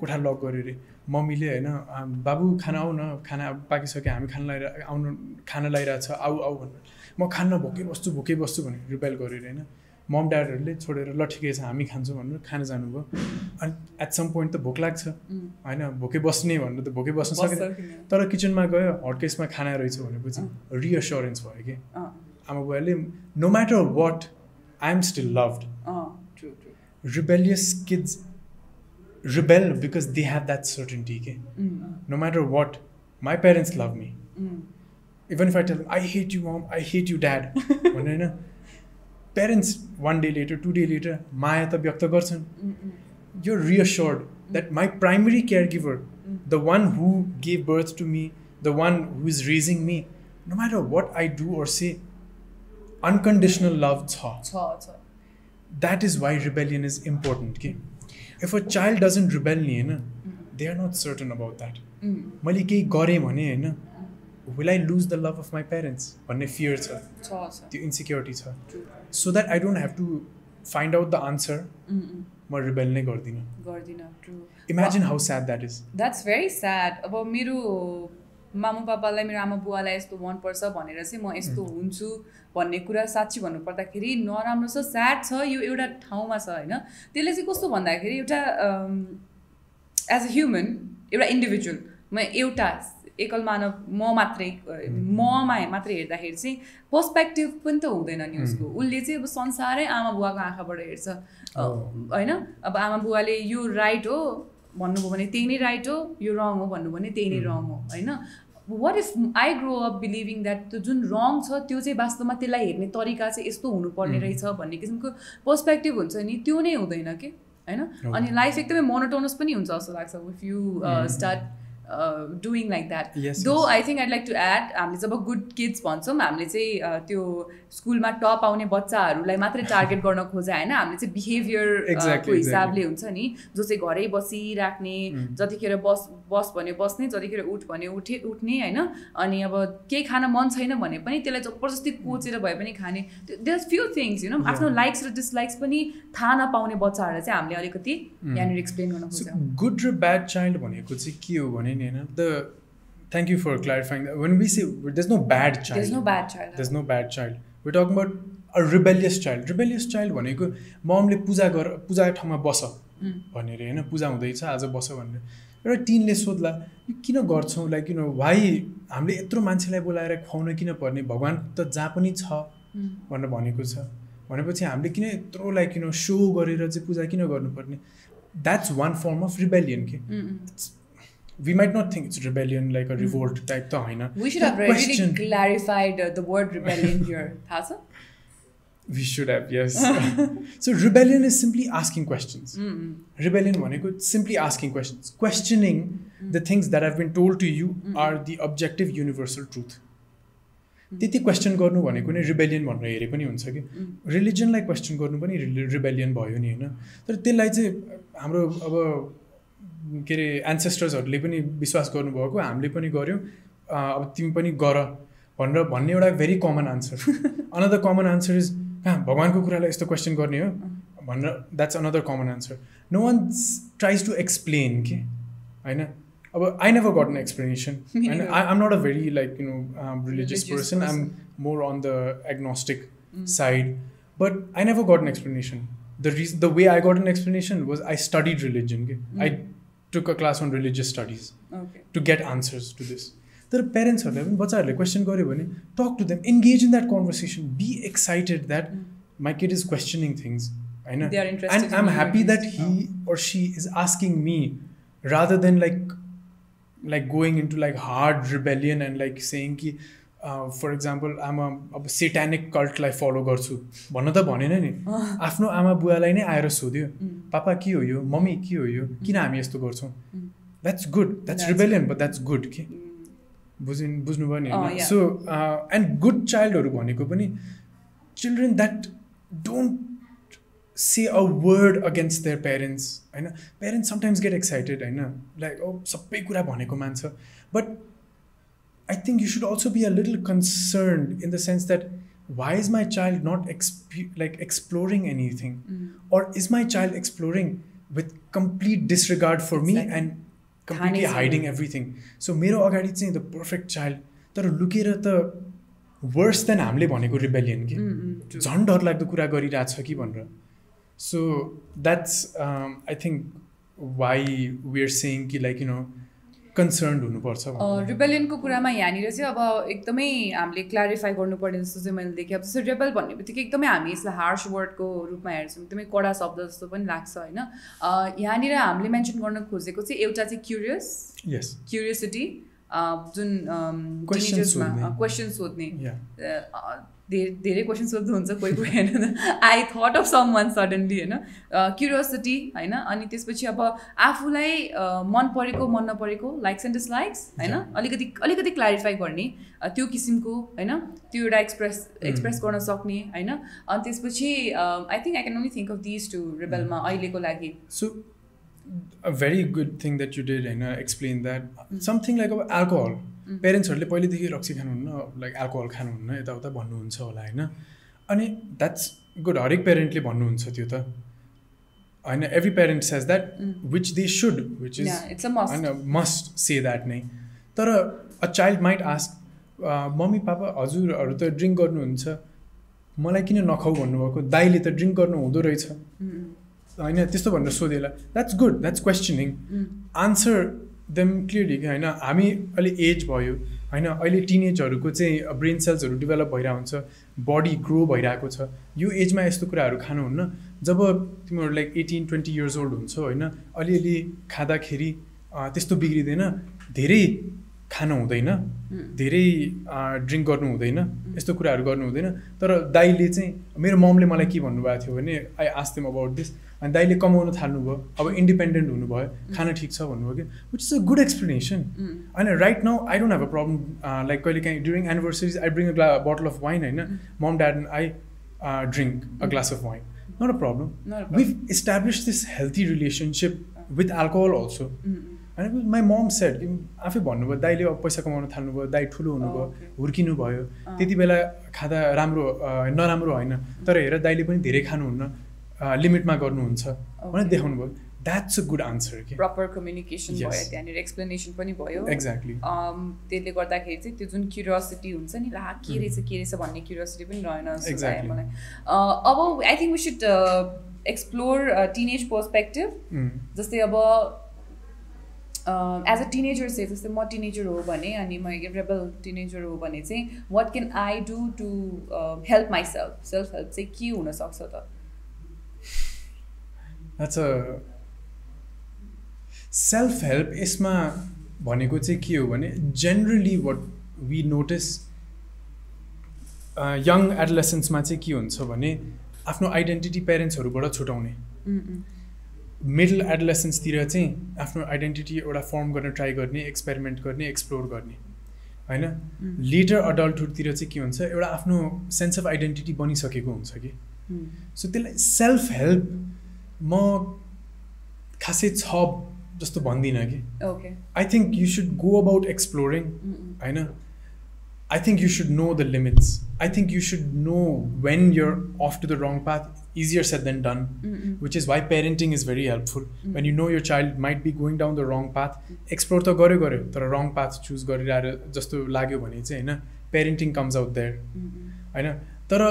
कोठा लक गऱ्यो अरे मम्मीले होइन "आ, बाबु खाना आऊ न खाना पाकिसक्यो हामी खाना लगाएर आउनु खाना लगाइरहेको छ आऊ आऊ भनेर। म खान्न भोकै बस्छु भोकै बस्छु भनेर रिपेल गऱ्यो अरे होइन मम ड्याडहरूले छोडेर ल ठिकै छ हामी खान्छौँ भनेर खान जानुभयो। अनि एट सम पोइन्ट त भोक लाग्छ। होइन भोकै बस्ने भनेर त भोकै बस्न सकेन। तर किचनमा गयो हटकेसमा खाना रहेछ भनेपछि रिएस्योरेन्स भयो कि। आमा बुवाले no matter what I am still loved rebellious kids rebel because they have that certainty. Okay? Mm. No matter what, my parents love me. Mm. Even if I tell them, I hate you, mom, I hate you, dad. <laughs> parents, one day later, two day later, Maya Tabyakta you're reassured that my primary caregiver, the one who gave birth to me, the one who is raising me, no matter what I do or say, unconditional love. Thaw. That is why rebellion is important okay? if a child doesn't rebel नि होइन they are not certain about that. मैले केही गरेँ भने होइन will I lose the love of my parents भन्ने fear छ छ छ त्यो इन्सिक्योरिटी छ true so that I don't have to find out the answer म रिबेल नै गर्दिनँ गर्दिनँ true imagine how sad that is that's very sad अब मेरो मामु पापालाई मेरो आमा बुवालाई यस्तो मनपर्छ भनेर चाहिँ म यस्तो हुन्छु भन्ने कुरा साँच्ची भन्नुपर्दाखेरि नराम्रो छ स्याड छ यो एउटा ठाउँमा छ होइन? त्यसले चाहिँ कस्तो भन्दाखेरि एउटा एज अ ह्युमन एउटा इन्डिभिजुअल म एउटा एकल मानव म मात्रै ममा मात्रै हेर्दाखेरि चाहिँ पर्सपेक्टिभ पनि त हुँदैन नि उसको उसले चाहिँ अब संसारै आमा बुवाको आँखाबाट हेर्छ। होइन? अब आमा बुवाले यो राइट हो भन्नुभयो भने त्यही नै राइट हो यो रङ हो भन्नुभयो भने त्यही नै रङ हो होइन? What if I grow up believing that त्यो जुन रङ छ त्यो चाहिँ वास्तवमा त्यसलाई हेर्ने तरिका चाहिँ यस्तो हुनुपर्ने रहेछ भन्ने किसिमको पर्सपेक्टिभ हुन्छ नि त्यो नै हुँदैन कि? होइन? अनि लाइफ एकदमै मोनोटोनस पनि हुन्छ जस्तो लाग्छ if you start doing like that though. I think I'd like to add हामीले जब गुड किड्स भन्छौँ हामीले चाहिँ त्यो स्कुलमा टप आउने बच्चाहरूलाई मात्रै टार्गेट गर्न खोजा होइन? हामीले चाहिँ बिहेभियर Exactly, को हिसाबले हुन्छ नि? जो चाहिँ घरै बसिराख्ने जतिखेर बस बस भन्यो बस्ने जतिखेर उठ भन्यो उठे उठ्ने होइन? अनि अब केही खान मन छैन भने पनि त्यसलाई जबरजस्ती कोचेर भए पनि खाने। There few things you know आफ्नो लाइक्स र डिसलाइक्स पनि थाहा नपाउने बच्चाहरूलाई चाहिँ हामीले अलिकति यहाँनिर एक्सप्लेन गर्न खोज्छौँ। गुड र ब्याड चाइल्ड भनेको चाहिँ के हो भने नि होइन the thank you for clarifying when we say there's no bad There's child no bad child. there's no bad child. We're talking about a rebellious child. Rebellious child भनेको ममले पूजा गर पूजा ठाउँमा बस भनेर होइन पूजा हुँदैछ आज बस भनेर। एउटा टिनले सोध्ला किन गर्छौँ? लाइक किन भाइ हामीले यत्रो मान्छेलाई बोलाएर खुवाउन किन पर्ने? भगवान् त जहाँ पनि छ भनेर भनेको छ। भनेपछि हामीले किन यत्रो लाइक किन सो गरेर चाहिँ पूजा किन गर्नुपर्ने? That's one form of rebellion के we might not think it's rebellion like a revolt type त होइन We should have The really clarified uh, the word rebellion here. थाहा छ we should have yes so rebellion is simply asking questions rebellion भनेको simply asking questions questioning the things that have been told to you are the objective universal truth त्यति question गर्नु भनेको नै rebellion भनेर हेरे पनि हुन्छ कि रिलिजनलाई क्वेसन गर्नु पनि रिबेलियन भयो नि होइन तर त्यसलाई चाहिँ हाम्रो अब के अरे एन्सेस्टर्सहरूले पनि विश्वास गर्नुभएको हामीले पनि गऱ्यौँ। अब तिमी पनि गर भनेर भन्ने एउटा very common answer another common answer is कहाँ भगवान्को कुरालाई यस्तो क्वेसन गर्ने हो? भनेर that's another common answer no one tries to explain के होइन? अब I never got an explanation होइन? I am not a very like you know religious person I am more on the agnostic side but I never got an explanation the ridge the way I got an explanation was I studied religion के I took a class on religious studies to get answers to this तर प्यारेन्ट्सहरूलाई पनि बच्चाहरूले question गऱ्यो भने talk to them engage in that conversation be excited that my kid is questioning things होइन and I am happy that he or she is asking me rather than like like going into like hard rebellion and like saying कि for example आमा अब सेटानिक कल्टलाई follow गर्छु। भन्न त भनेन नि <laughs> आफ्नो आमा बुवालाई नै आएर सोध्यो पापा के हो यो? मम्मी के हो यो? किन हामी यस्तो गर्छौँ? That's good that's rebellion but that's good कि बुझिन् बुझ्नुभयो नि होइन? सो एन्ड गुड चाइल्डहरू भनेको पनि children that don't say a word against their parents होइन? प्यारेन्ट्स समटाइम्स गेट एक्साइटेड होइन? लाइक ओ सबै कुरा भनेको मान्छ। But I think you should also be a little concern in the sense that why is my child not एक्सपि like exploring anything or is my child exploring with complete disregard for me Exactly. and completely hiding everything so मेरो अगाडि चाहिँ the perfect child तर लुकेर त worse than हामीले भनेको rebellion कि झन् डरलाग्दो कुरा गरिरहेछ कि भनेर so that's I think why we're saying कि लाइक यु नो कन्सर्न हुनुपर्छ। रिबेलियनको कुरामा यहाँनिर चाहिँ अब एकदमै हामीले क्ल्यारिफाई गर्नुपर्ने जस्तो चाहिँ मैले देखेँ। अब जस्तो रेबल भन्ने बित्तिकै एकदमै हामी यसलाई हार्स वर्डको रूपमा हेर्छौँ। एकदमै कडा शब्द जस्तो पनि लाग्छ होइन? यहाँनिर हामीले मेन्सन गर्न खोजेको चाहिँ एउटा चाहिँ क्युरियस क्युरियोसिटी जुन। क्वेसन सोध्ने। धेरै धेरै क्वेसन सोध्नुहुन्छ कोही कोही होइन I thought of someone suddenly होइन क्युरियोसिटी होइन? अनि त्यसपछि अब आफूलाई अ, मन परेको मन नपरेको लाइक्स एन्ड डिसलाइक्स होइन. अलिकति अलिकति क्ल्यारिफाई गर्ने अ, त्यो किसिमको होइन? त्यो एउटा एक्सप्रेस एक्सप्रेस गर्न सक्ने होइन? अनि त्यसपछि I think I can only think of this to रिबेलमा अहिलेको लागि। So, a very good thing that you did, होइन? Explain that. Something like अब alcohol. पेरेन्ट्सहरूले पहिलेदेखि रक्सी खानुहुन्न लाइक एल्कोहल खानुहुन्न यताउता भन्नुहुन्छ होला होइन? अनि द्याट्स गुड हरेक पेरेन्टले भन्नुहुन्छ त्यो त। होइन every parent says that which they should which is it's a must होइन मस्ट से द्याट नै। तर a child might ask mummy papa हजुरहरू त ड्रिङ्क गर्नुहुन्छ। मलाई किन नखाउ भन्नुभएको? दाइले त ड्रिङ्क गर्नु हुँदो रहेछ। होइन त्यस्तो भनेर सोधेला। That's good that's questioning answer them clearly होइन हामी अलि एज भयो होइन अहिले टिनेजहरूको चाहिँ ब्रेन सेल्सहरू डेभलप भइरहेको हुन्छ बडी ग्रो भइरहेको छ। यो एजमा यस्तो कुराहरू खानुहुन्न जब तिमीहरू like eighteen twenty years old हुन्छ होइन अलिअलि खाँदाखेरि त्यस्तो बिग्रिँदैन। धेरै खानु हुँदैन। धेरै ड्रिङ्क गर्नु हुँदैन। यस्तो कुराहरू गर्नु हुँदैन। तर दाइले चाहिँ मेरो ममले मलाई के भन्नुभएको थियो भने I ask them about this अनि दाइले कमाउन थाल्नुभयो अब इन्डिपेन्डेन्ट हुनुभयो खाना ठिक छ भन्नुभयो कि which is a good explanation होइन right now I don't have a problem like कहिले काहीँ during anniversaries I bring a glass bottle of wine होइन? Mom dad and I drink a glass of wine not a problem we've establish this healthy relationship with alcohol also होइन my mom set आफै भन्नुभयो दाइले अब पैसा कमाउन थाल्नुभयो दाइ ठुलो हुनुभयो okay. हुर्किनु भयो। त्यति बेला खाँदा राम्रो नराम्रो होइन। तर हेर दाइले पनि धेरै खानुहुन्न। लिमिटमा गर्नुहुन्छ भनेर. देखाउनु भयो द्याट्स अ गुड आन्सर कि प्रपर कम्युनिकेसन भयो. त्यहाँनिर एक्सप्लेनेसन पनि भयो। एक्ज्याक्टली um, त्यसले गर्दाखेरि चाहिँ त्यो जुन क्युरियोसिटी हुन्छ नि ला के रहेछ के रहेछ भन्ने क्युरियोसिटी पनि रहेन. मलाई। अब I think we should explore teenage perspective जस्तै अब एज अ टिनेजर चाहिँ जस्तै म टिनेजर हो भने अनि म रेबल टिनेजर हो भने चाहिँ what can I do to help myself self help चाहिँ के हुनसक्छ त? द्याट्स अ सेल्फ हेल्प यसमा भनेको चाहिँ के हो भने generally what we notice young एडलेसेन्समा चाहिँ के हुन्छ भने आफ्नो आइडेन्टिटी पेरेन्ट्सहरूबाट छुटाउने। मिडल एडलेसेन्सतिर चाहिँ आफ्नो आइडेन्टिटी एउटा फर्म गर्न ट्राई गर्ने एक्सपेरिमेन्ट गर्ने एक्सप्लोर गर्ने। होइन? लेटर अडल्टहुडतिर चाहिँ के हुन्छ एउटा आफ्नो सेन्स अफ आइडेन्टिटी बनिसकेको हुन्छ कि। सो त्यसलाई सेल्फ हेल्प म खासै छ जस्तो भन्दिनँ कि। I think you should go about exploring होइन? I think you should know the limits I think you should know when you're off to the wrong path easier said than done which is why parenting is very helpful when you know your child might be going down the wrong path explore त गऱ्यो गऱ्यो तर wrong path choose गरिरहेर जस्तो लाग्यो भने चाहिँ होइन? पेरेन्टिङ कम्स आउट देयर होइन? तर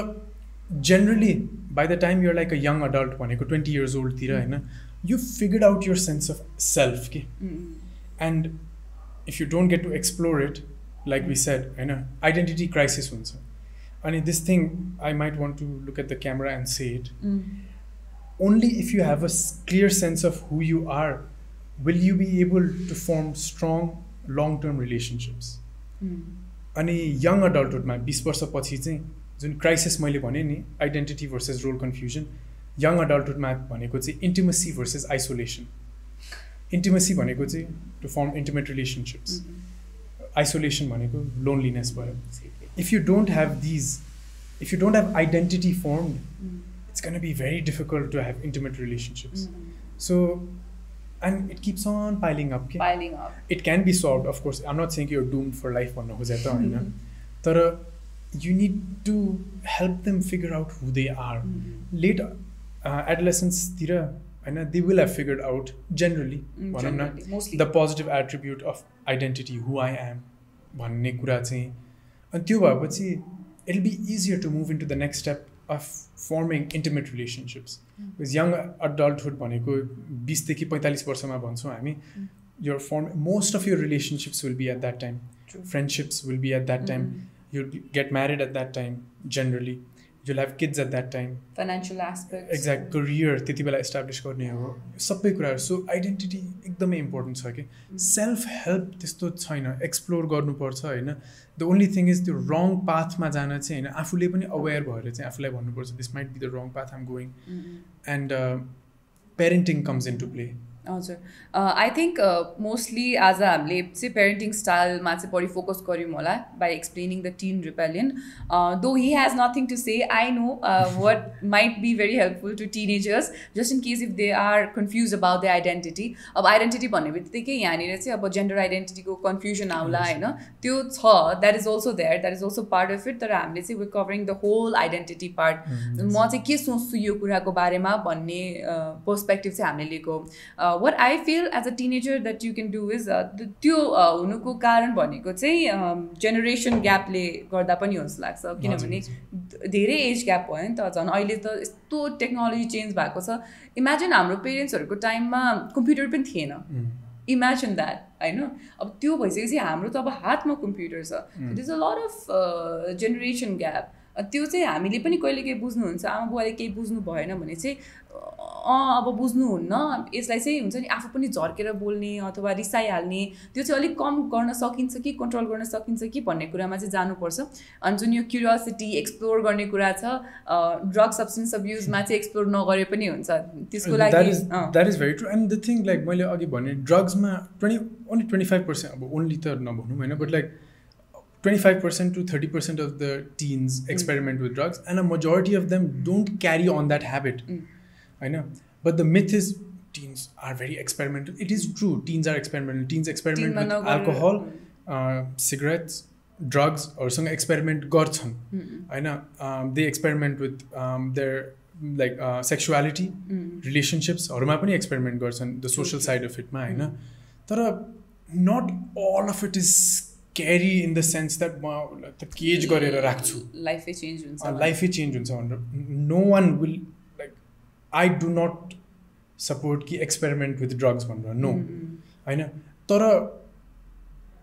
generally by the time you're like a young adult भनेको ट्वेन्टी इयर्स ओल्डतिर होइन you figured out your sense of self कि and if you don't get to explore it like we said होइन identity crisis हुन्छ अनि this thing I might want to look at the camera and say it only if you have a s- clear sense of who you are will you be able to form strong long term relationships अनि young अडल्टहुडमा बिस वर्षपछि चाहिँ जुन crisis मैले भनेँ नि identity versus role confusion young अडल्टहुडमा भनेको चाहिँ इन्टिमेसी भर्सेस आइसोलेसन इन्टिमेसी भनेको चाहिँ to form intimate relationships isolation भनेको लोनलिनेस भयो if you don't have these, if you don't have identity formed, it's going to be very difficult to have intimate relationships. So, and it keeps on piling up. okay? Piling up. It can be solved, of course. I'm not saying you're doomed for life भन्नु खोजे त होइन तर you need to help them figure out who they are. Late uh, adolescence-तिर होइन they will have figured out generally Mm, भनौँ न. The positive attribute of identity who I am भन्ने कुरा चाहिँ अनि त्यो भएपछि it be easier to move in to the next step of forming intimate relationships because young adulthood भनेको बिसदेखि पैँतालिस वर्षमा भन्छौँ हामी your form most of your relationships will be at that time True. friendships will be at that time you'll get married at that time generally. You'll have kids at that time. Financial aspects. Exact career त्यति बेला establish गर्ने हो सबै कुराहरू so identity एकदमै important छ कि self help त्यस्तो छैन एक्सप्लोर गर्नुपर्छ होइन द ओन्ली थिङ इज त्यो रङ पाथमा जान चाहिँ होइन आफूले पनि अवेर भएर चाहिँ आफूलाई भन्नुपर्छ this might be the wrong path I'm going and parenting comes in to play हजुर। आई थिङ्क मोस्टली आज हामीले चाहिँ पेरेन्टिङ स्टाइलमा चाहिँ बढी फोकस गऱ्यौँ होला by explaining the teen rebellion though he has nothing to say I know what might be very helpful to teenagers just in case if they are confuse about the identity अब identity भन्ने बित्तिकै यहाँनिर चाहिँ अब gender आइडेन्टिटीको confusion आउला होइन? त्यो छ that is also there that is also part of it तर हामीले चाहिँ we covering the whole identity part म चाहिँ के सोच्छु यो कुराको बारेमा भन्ने पर्सपेक्टिभ चाहिँ हामीले लिएको। What I feel as a teenager that you can do is त्यो uh, हुनुको कारण भनेको चाहिँ जेनेरेसन ग्यापले गर्दा पनि हो जस्तो लाग्छ। किनभने धेरै एज ग्याप भयो नि त झन् अहिले त यस्तो टेक्नोलोजी चेन्ज भएको छ। इमेजिन हाम्रो पेरेन्ट्सहरूको टाइममा कम्प्युटर पनि थिएन। इमेजिन द्याट होइन? अब त्यो भइसकेपछि हाम्रो त अब हातमा कम्प्युटर छ। It is a lot of generation gap त्यो चाहिँ हामीले पनि कहिले केही बुझ्नुहुन्छ। आमा बुवाले केही बुझ्नु भएन भने चाहिँ अँ अब बुझ्नुहुन्न यसलाई चाहिँ हुन्छ नि आफू पनि झर्केर बोल्ने अथवा रिसाइहाल्ने त्यो चाहिँ अलिक कम गर्न सकिन्छ कि कन्ट्रोल गर्न सकिन्छ कि भन्ने कुरामा चाहिँ जानुपर्छ। अनि जुन यो क्युरियोसिटी एक्सप्लोर गर्ने कुरा छ ड्रग सब्सटेन्स अब्युजमा चाहिँ एक्सप्लोर नगरे पनि हुन्छ। त्यसको लागि that is very true and the thing like मैले अघि भने ड्रग्समा twenty only twenty five percent अब ओन्ली त नभनौँ होइन? But like twenty five percent to thirty percent of the teens experiment with drugs and a majority of them don't carry on that habit Mm. होइन but the myth is teens are very experimental it is true teens are experimental teens experiment टिनमा with नगरेर- alcohol cigarettes ड्रग्सहरूसँग experiment गर्छन् होइन they experiment with their like sexuality रिलेसनसिप्सहरूमा पनि experiment गर्छन् the social side of इटमा होइन तर not all of it is carry in the sense that म उसलाई त केज गरेर राख्छु लाइफै चेन्ज हुन्छ लाइफै चेन्ज हुन्छ भनेर no one will like I do not support कि एक्सपेरिमेन्ट विथ ड्रग्स भनेर नो होइन तर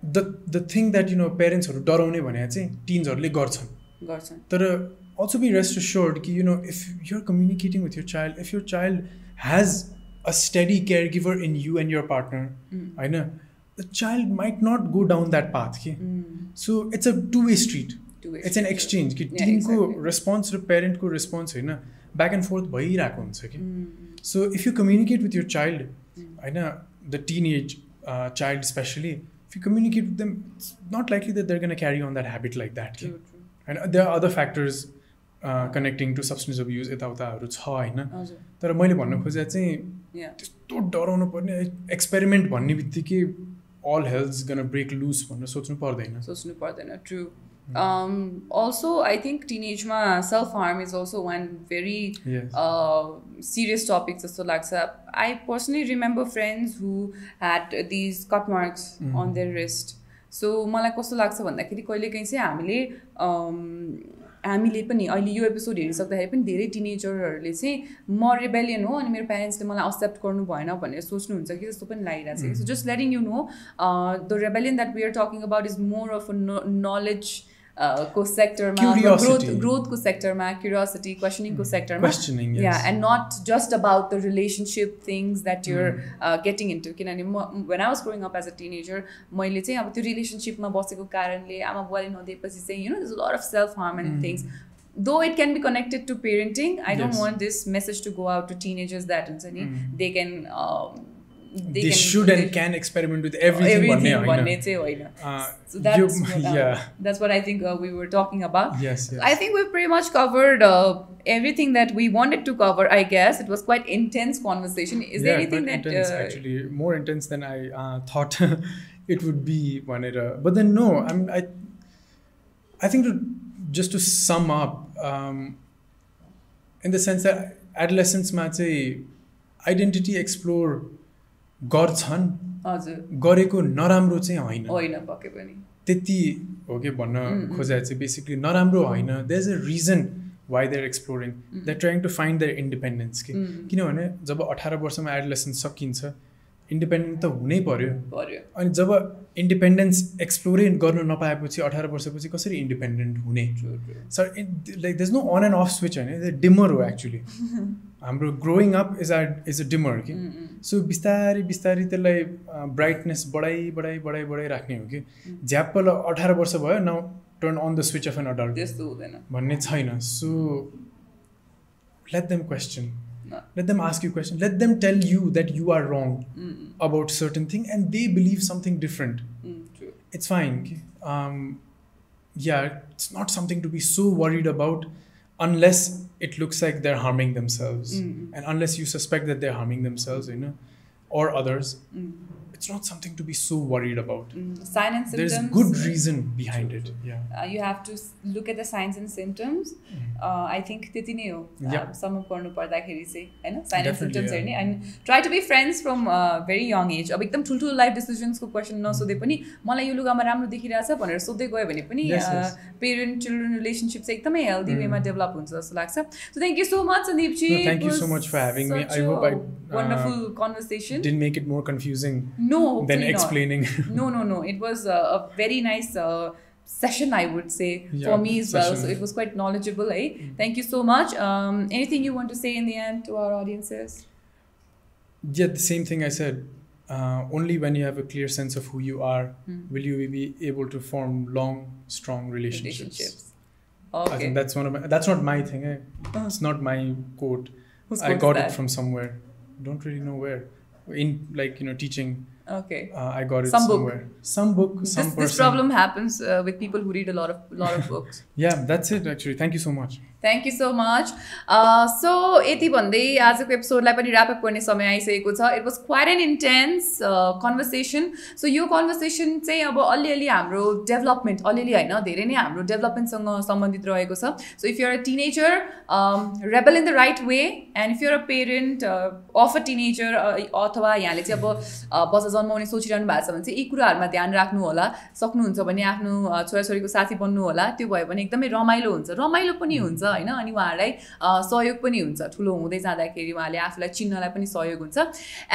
the the thing that you know पेरेन्ट्सहरू डराउने भने चाहिँ टिन्सहरूले गर्छन् गर्छन् तर also be rest assured कि you know if you're communicating with your child if your child has a steady caregiver in you and your partner होइन the child might not go down that path कि so it's a two way street Two it's an exchange कि Yeah, टिनको exactly. Response र पेरेन्टको response होइन back and forth भइरहेको हुन्छ कि। So if you communicate with your child. होइन the teen age child especially if you communicate with them it's not likely that they're gonna carry on that habit like that कि. होइन there are other factors connecting to substance of use यताउताहरू छ होइन। तर मैले भन्नु खोजेँ चाहिँ. त्यस्तो डराउनु पर्ने एक्सपेरिमेन्ट भन्ने बित्तिकै all health gonna break loose भनेर सोच्नु पर्दैन। सोच्नु पर्दैन true also I think टिनेजमा self harm is also one very Yes. Serious topic जस्तो लाग्छ I personally remember friends who had these cut marks Mhm. On their wrist so मलाई कस्तो लाग्छ भन्दाखेरि कहिलेकाहीँ चाहिँ हामीले um, हामीले पनि अहिले यो एपिसोड हेरिसक्दाखेरि पनि धेरै टिनेजरहरूले चाहिँ म रेबेलियन हो अनि मेरो प्यारेन्ट्सले मलाई एक्सेप्ट गर्नु भएन भनेर सोच्नुहुन्छ कि जस्तो पनि लागिरहेको छ so just letting you know the rebellion that we are talking about is more of a knowledge को सेक्टरमा ग्रोथ Curiosity. ग्रोथको सेक्टरमा क्युरियोसिटी क्वेसनिङको सेक्टरमा Questioning, yes. yeah and not just about the relationship things that you're Mm. uh, getting into किनभने म when I was growing up as a teenager मैले चाहिँ अब त्यो रिलेसनसिपमा बसेको कारणले आमा बुवाले नदिएपछि चाहिँ you know there's a lot of self harm and Mm. things though it can be connected to parenting I don't Yes. want this message to go out to teenagers that हुन्छ नि Mm. they, they should and can experiment with everything, everything one day, you know. uh, so that's, you, what, uh, yeah. that's what I think uh, we were talking about. Yes, yes. I think we've pretty much covered uh, everything that we wanted to cover, I guess. It was quite intense conversation. Is yeah, there anything that... Intense, uh, actually, more intense than I thought <laughs> it would be, Vanera. But then no, I'm, I, I think to, just to sum up, um, in the sense that adolescence say identity explore गर्छन् हजुर। गरेको नराम्रो चाहिँ होइन। होइन पक्कै पनि। त्यति हो कि भन्न खोजे चाहिँ बेसिकली नराम्रो होइन। There is a reason why they're exploring. They're trying to find their independence कि. किनभने जब अठार वर्षमा एडलेसेन्स सकिन्छ इन्डिपेन्डेन्ट त हुनै पर्यो। पर्यो। अनि जब इन्डिपेन्डेन्स एक्सप्लोरै गर्न नपाएपछि अठार वर्षपछि कसरी इन्डिपेन्डेन्ट हुने. Sir like this no on and off switch होइन। डिमर हो एक्चुली हाम्रो growing up is a is a dimmer कि. सो बिस्तारै बिस्तारै त्यसलाई ब्राइटनेस बढाइ बढाइ बढाइ बढाइ राख्ने हो कि? झ्याप्प ल अठार वर्ष भयो now turn on the switch of an adult त्यस्तो हुँदैन। भन्ने छैन। सो लेट देम क्वेसन न। Let them ask you question let them tell you that you are wrong Mm, mm, about certain thing and they believe something different mm, true. it's fine um, yeah it's not something to be so worried about unless it looks like they're harming themselves. Mm. and unless you suspect that they're harming themselves you know or others. Mm, it's not something to be so worried about mm. Sign and symptoms. there's good reason behind it yeah Uh, you have to s- look at the signs and symptoms. Mm. Uh, I think त्यति नै हो Yeah. सम्म पढ्नु पर्दाखेरि चाहिँ होइन sign and Definitely, symptoms yeah. हेर्ने and try to be friends from very young age अब एकदम ठुल्ठुलो लाइफ डिसिजन्सको क्वेसन नसोधे पनि मलाई यो लुगामा राम्रो देखिरहेछ भनेर सोध्दै गयो भने पनि Yes, yes. Parent children relationship चाहिँ एकदमै हेल्दी Mm. वेमा डेभलप हुन्छ जस्तो लाग्छ so thank you so much Sandeepji No, thank you so much for having me. I hope I, uh, wonderful conversation didn't make it more confusing No, than explaining no, no, no. It was a, a very nice uh, session, I would say, Yeah, for me as well. So it was quite knowledgeable. Eh? Thank you so much. Um, anything you want to say in the end to our audiences? yeah the same thing i said uh, only when you have a clear sense of who you are Hmm. will you be able to form long strong relationships, Relationships. I think that's one of my, that's not my thing eh? It's not my quote whose i got that? it from somewhere don't really know where in like you know teaching Okay. uh, i got it Some book. somewhere some book some This, person this problem happens uh, with people who read a lot of lot of books. <laughs> yeah that's it actually thank you so much thank you so much so यति भन्दै आजको एपिसोडलाई पनि wrap up गर्ने समय आइसकेको छ। It was quite an intense conversation so यो conversation चाहिँ अब अलिअलि हाम्रो डेभलपमेन्ट अलिअलि होइन धेरै नै हाम्रो डेभलपमेन्टसँग सम्बन्धित रहेको छ। So if you're a teenager rebel in the right way and if you're a parent of a teenager अथवा यहाँले चाहिँ अब uh, बच्चा जन्माउने सोचिरहनु भएको छ भने चाहिँ यी कुराहरूमा ध्यान राख्नु होला। सक्नुहुन्छ भने आफ्नो uh, छोराछोरीको साथी बन्नु होला। त्यो भयो भने एकदमै रमाइलो हुन्छ। रमाइलो पनि हुन्छ। होइन? अनि उहाँहरूलाई सहयोग पनि हुन्छ। ठुलो हुँदै जाँदाखेरि उहाँले आफूलाई चिन्नलाई पनि सहयोग हुन्छ।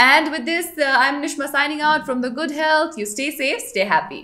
And with this I am Nisma signing out from the good health you stay safe stay happy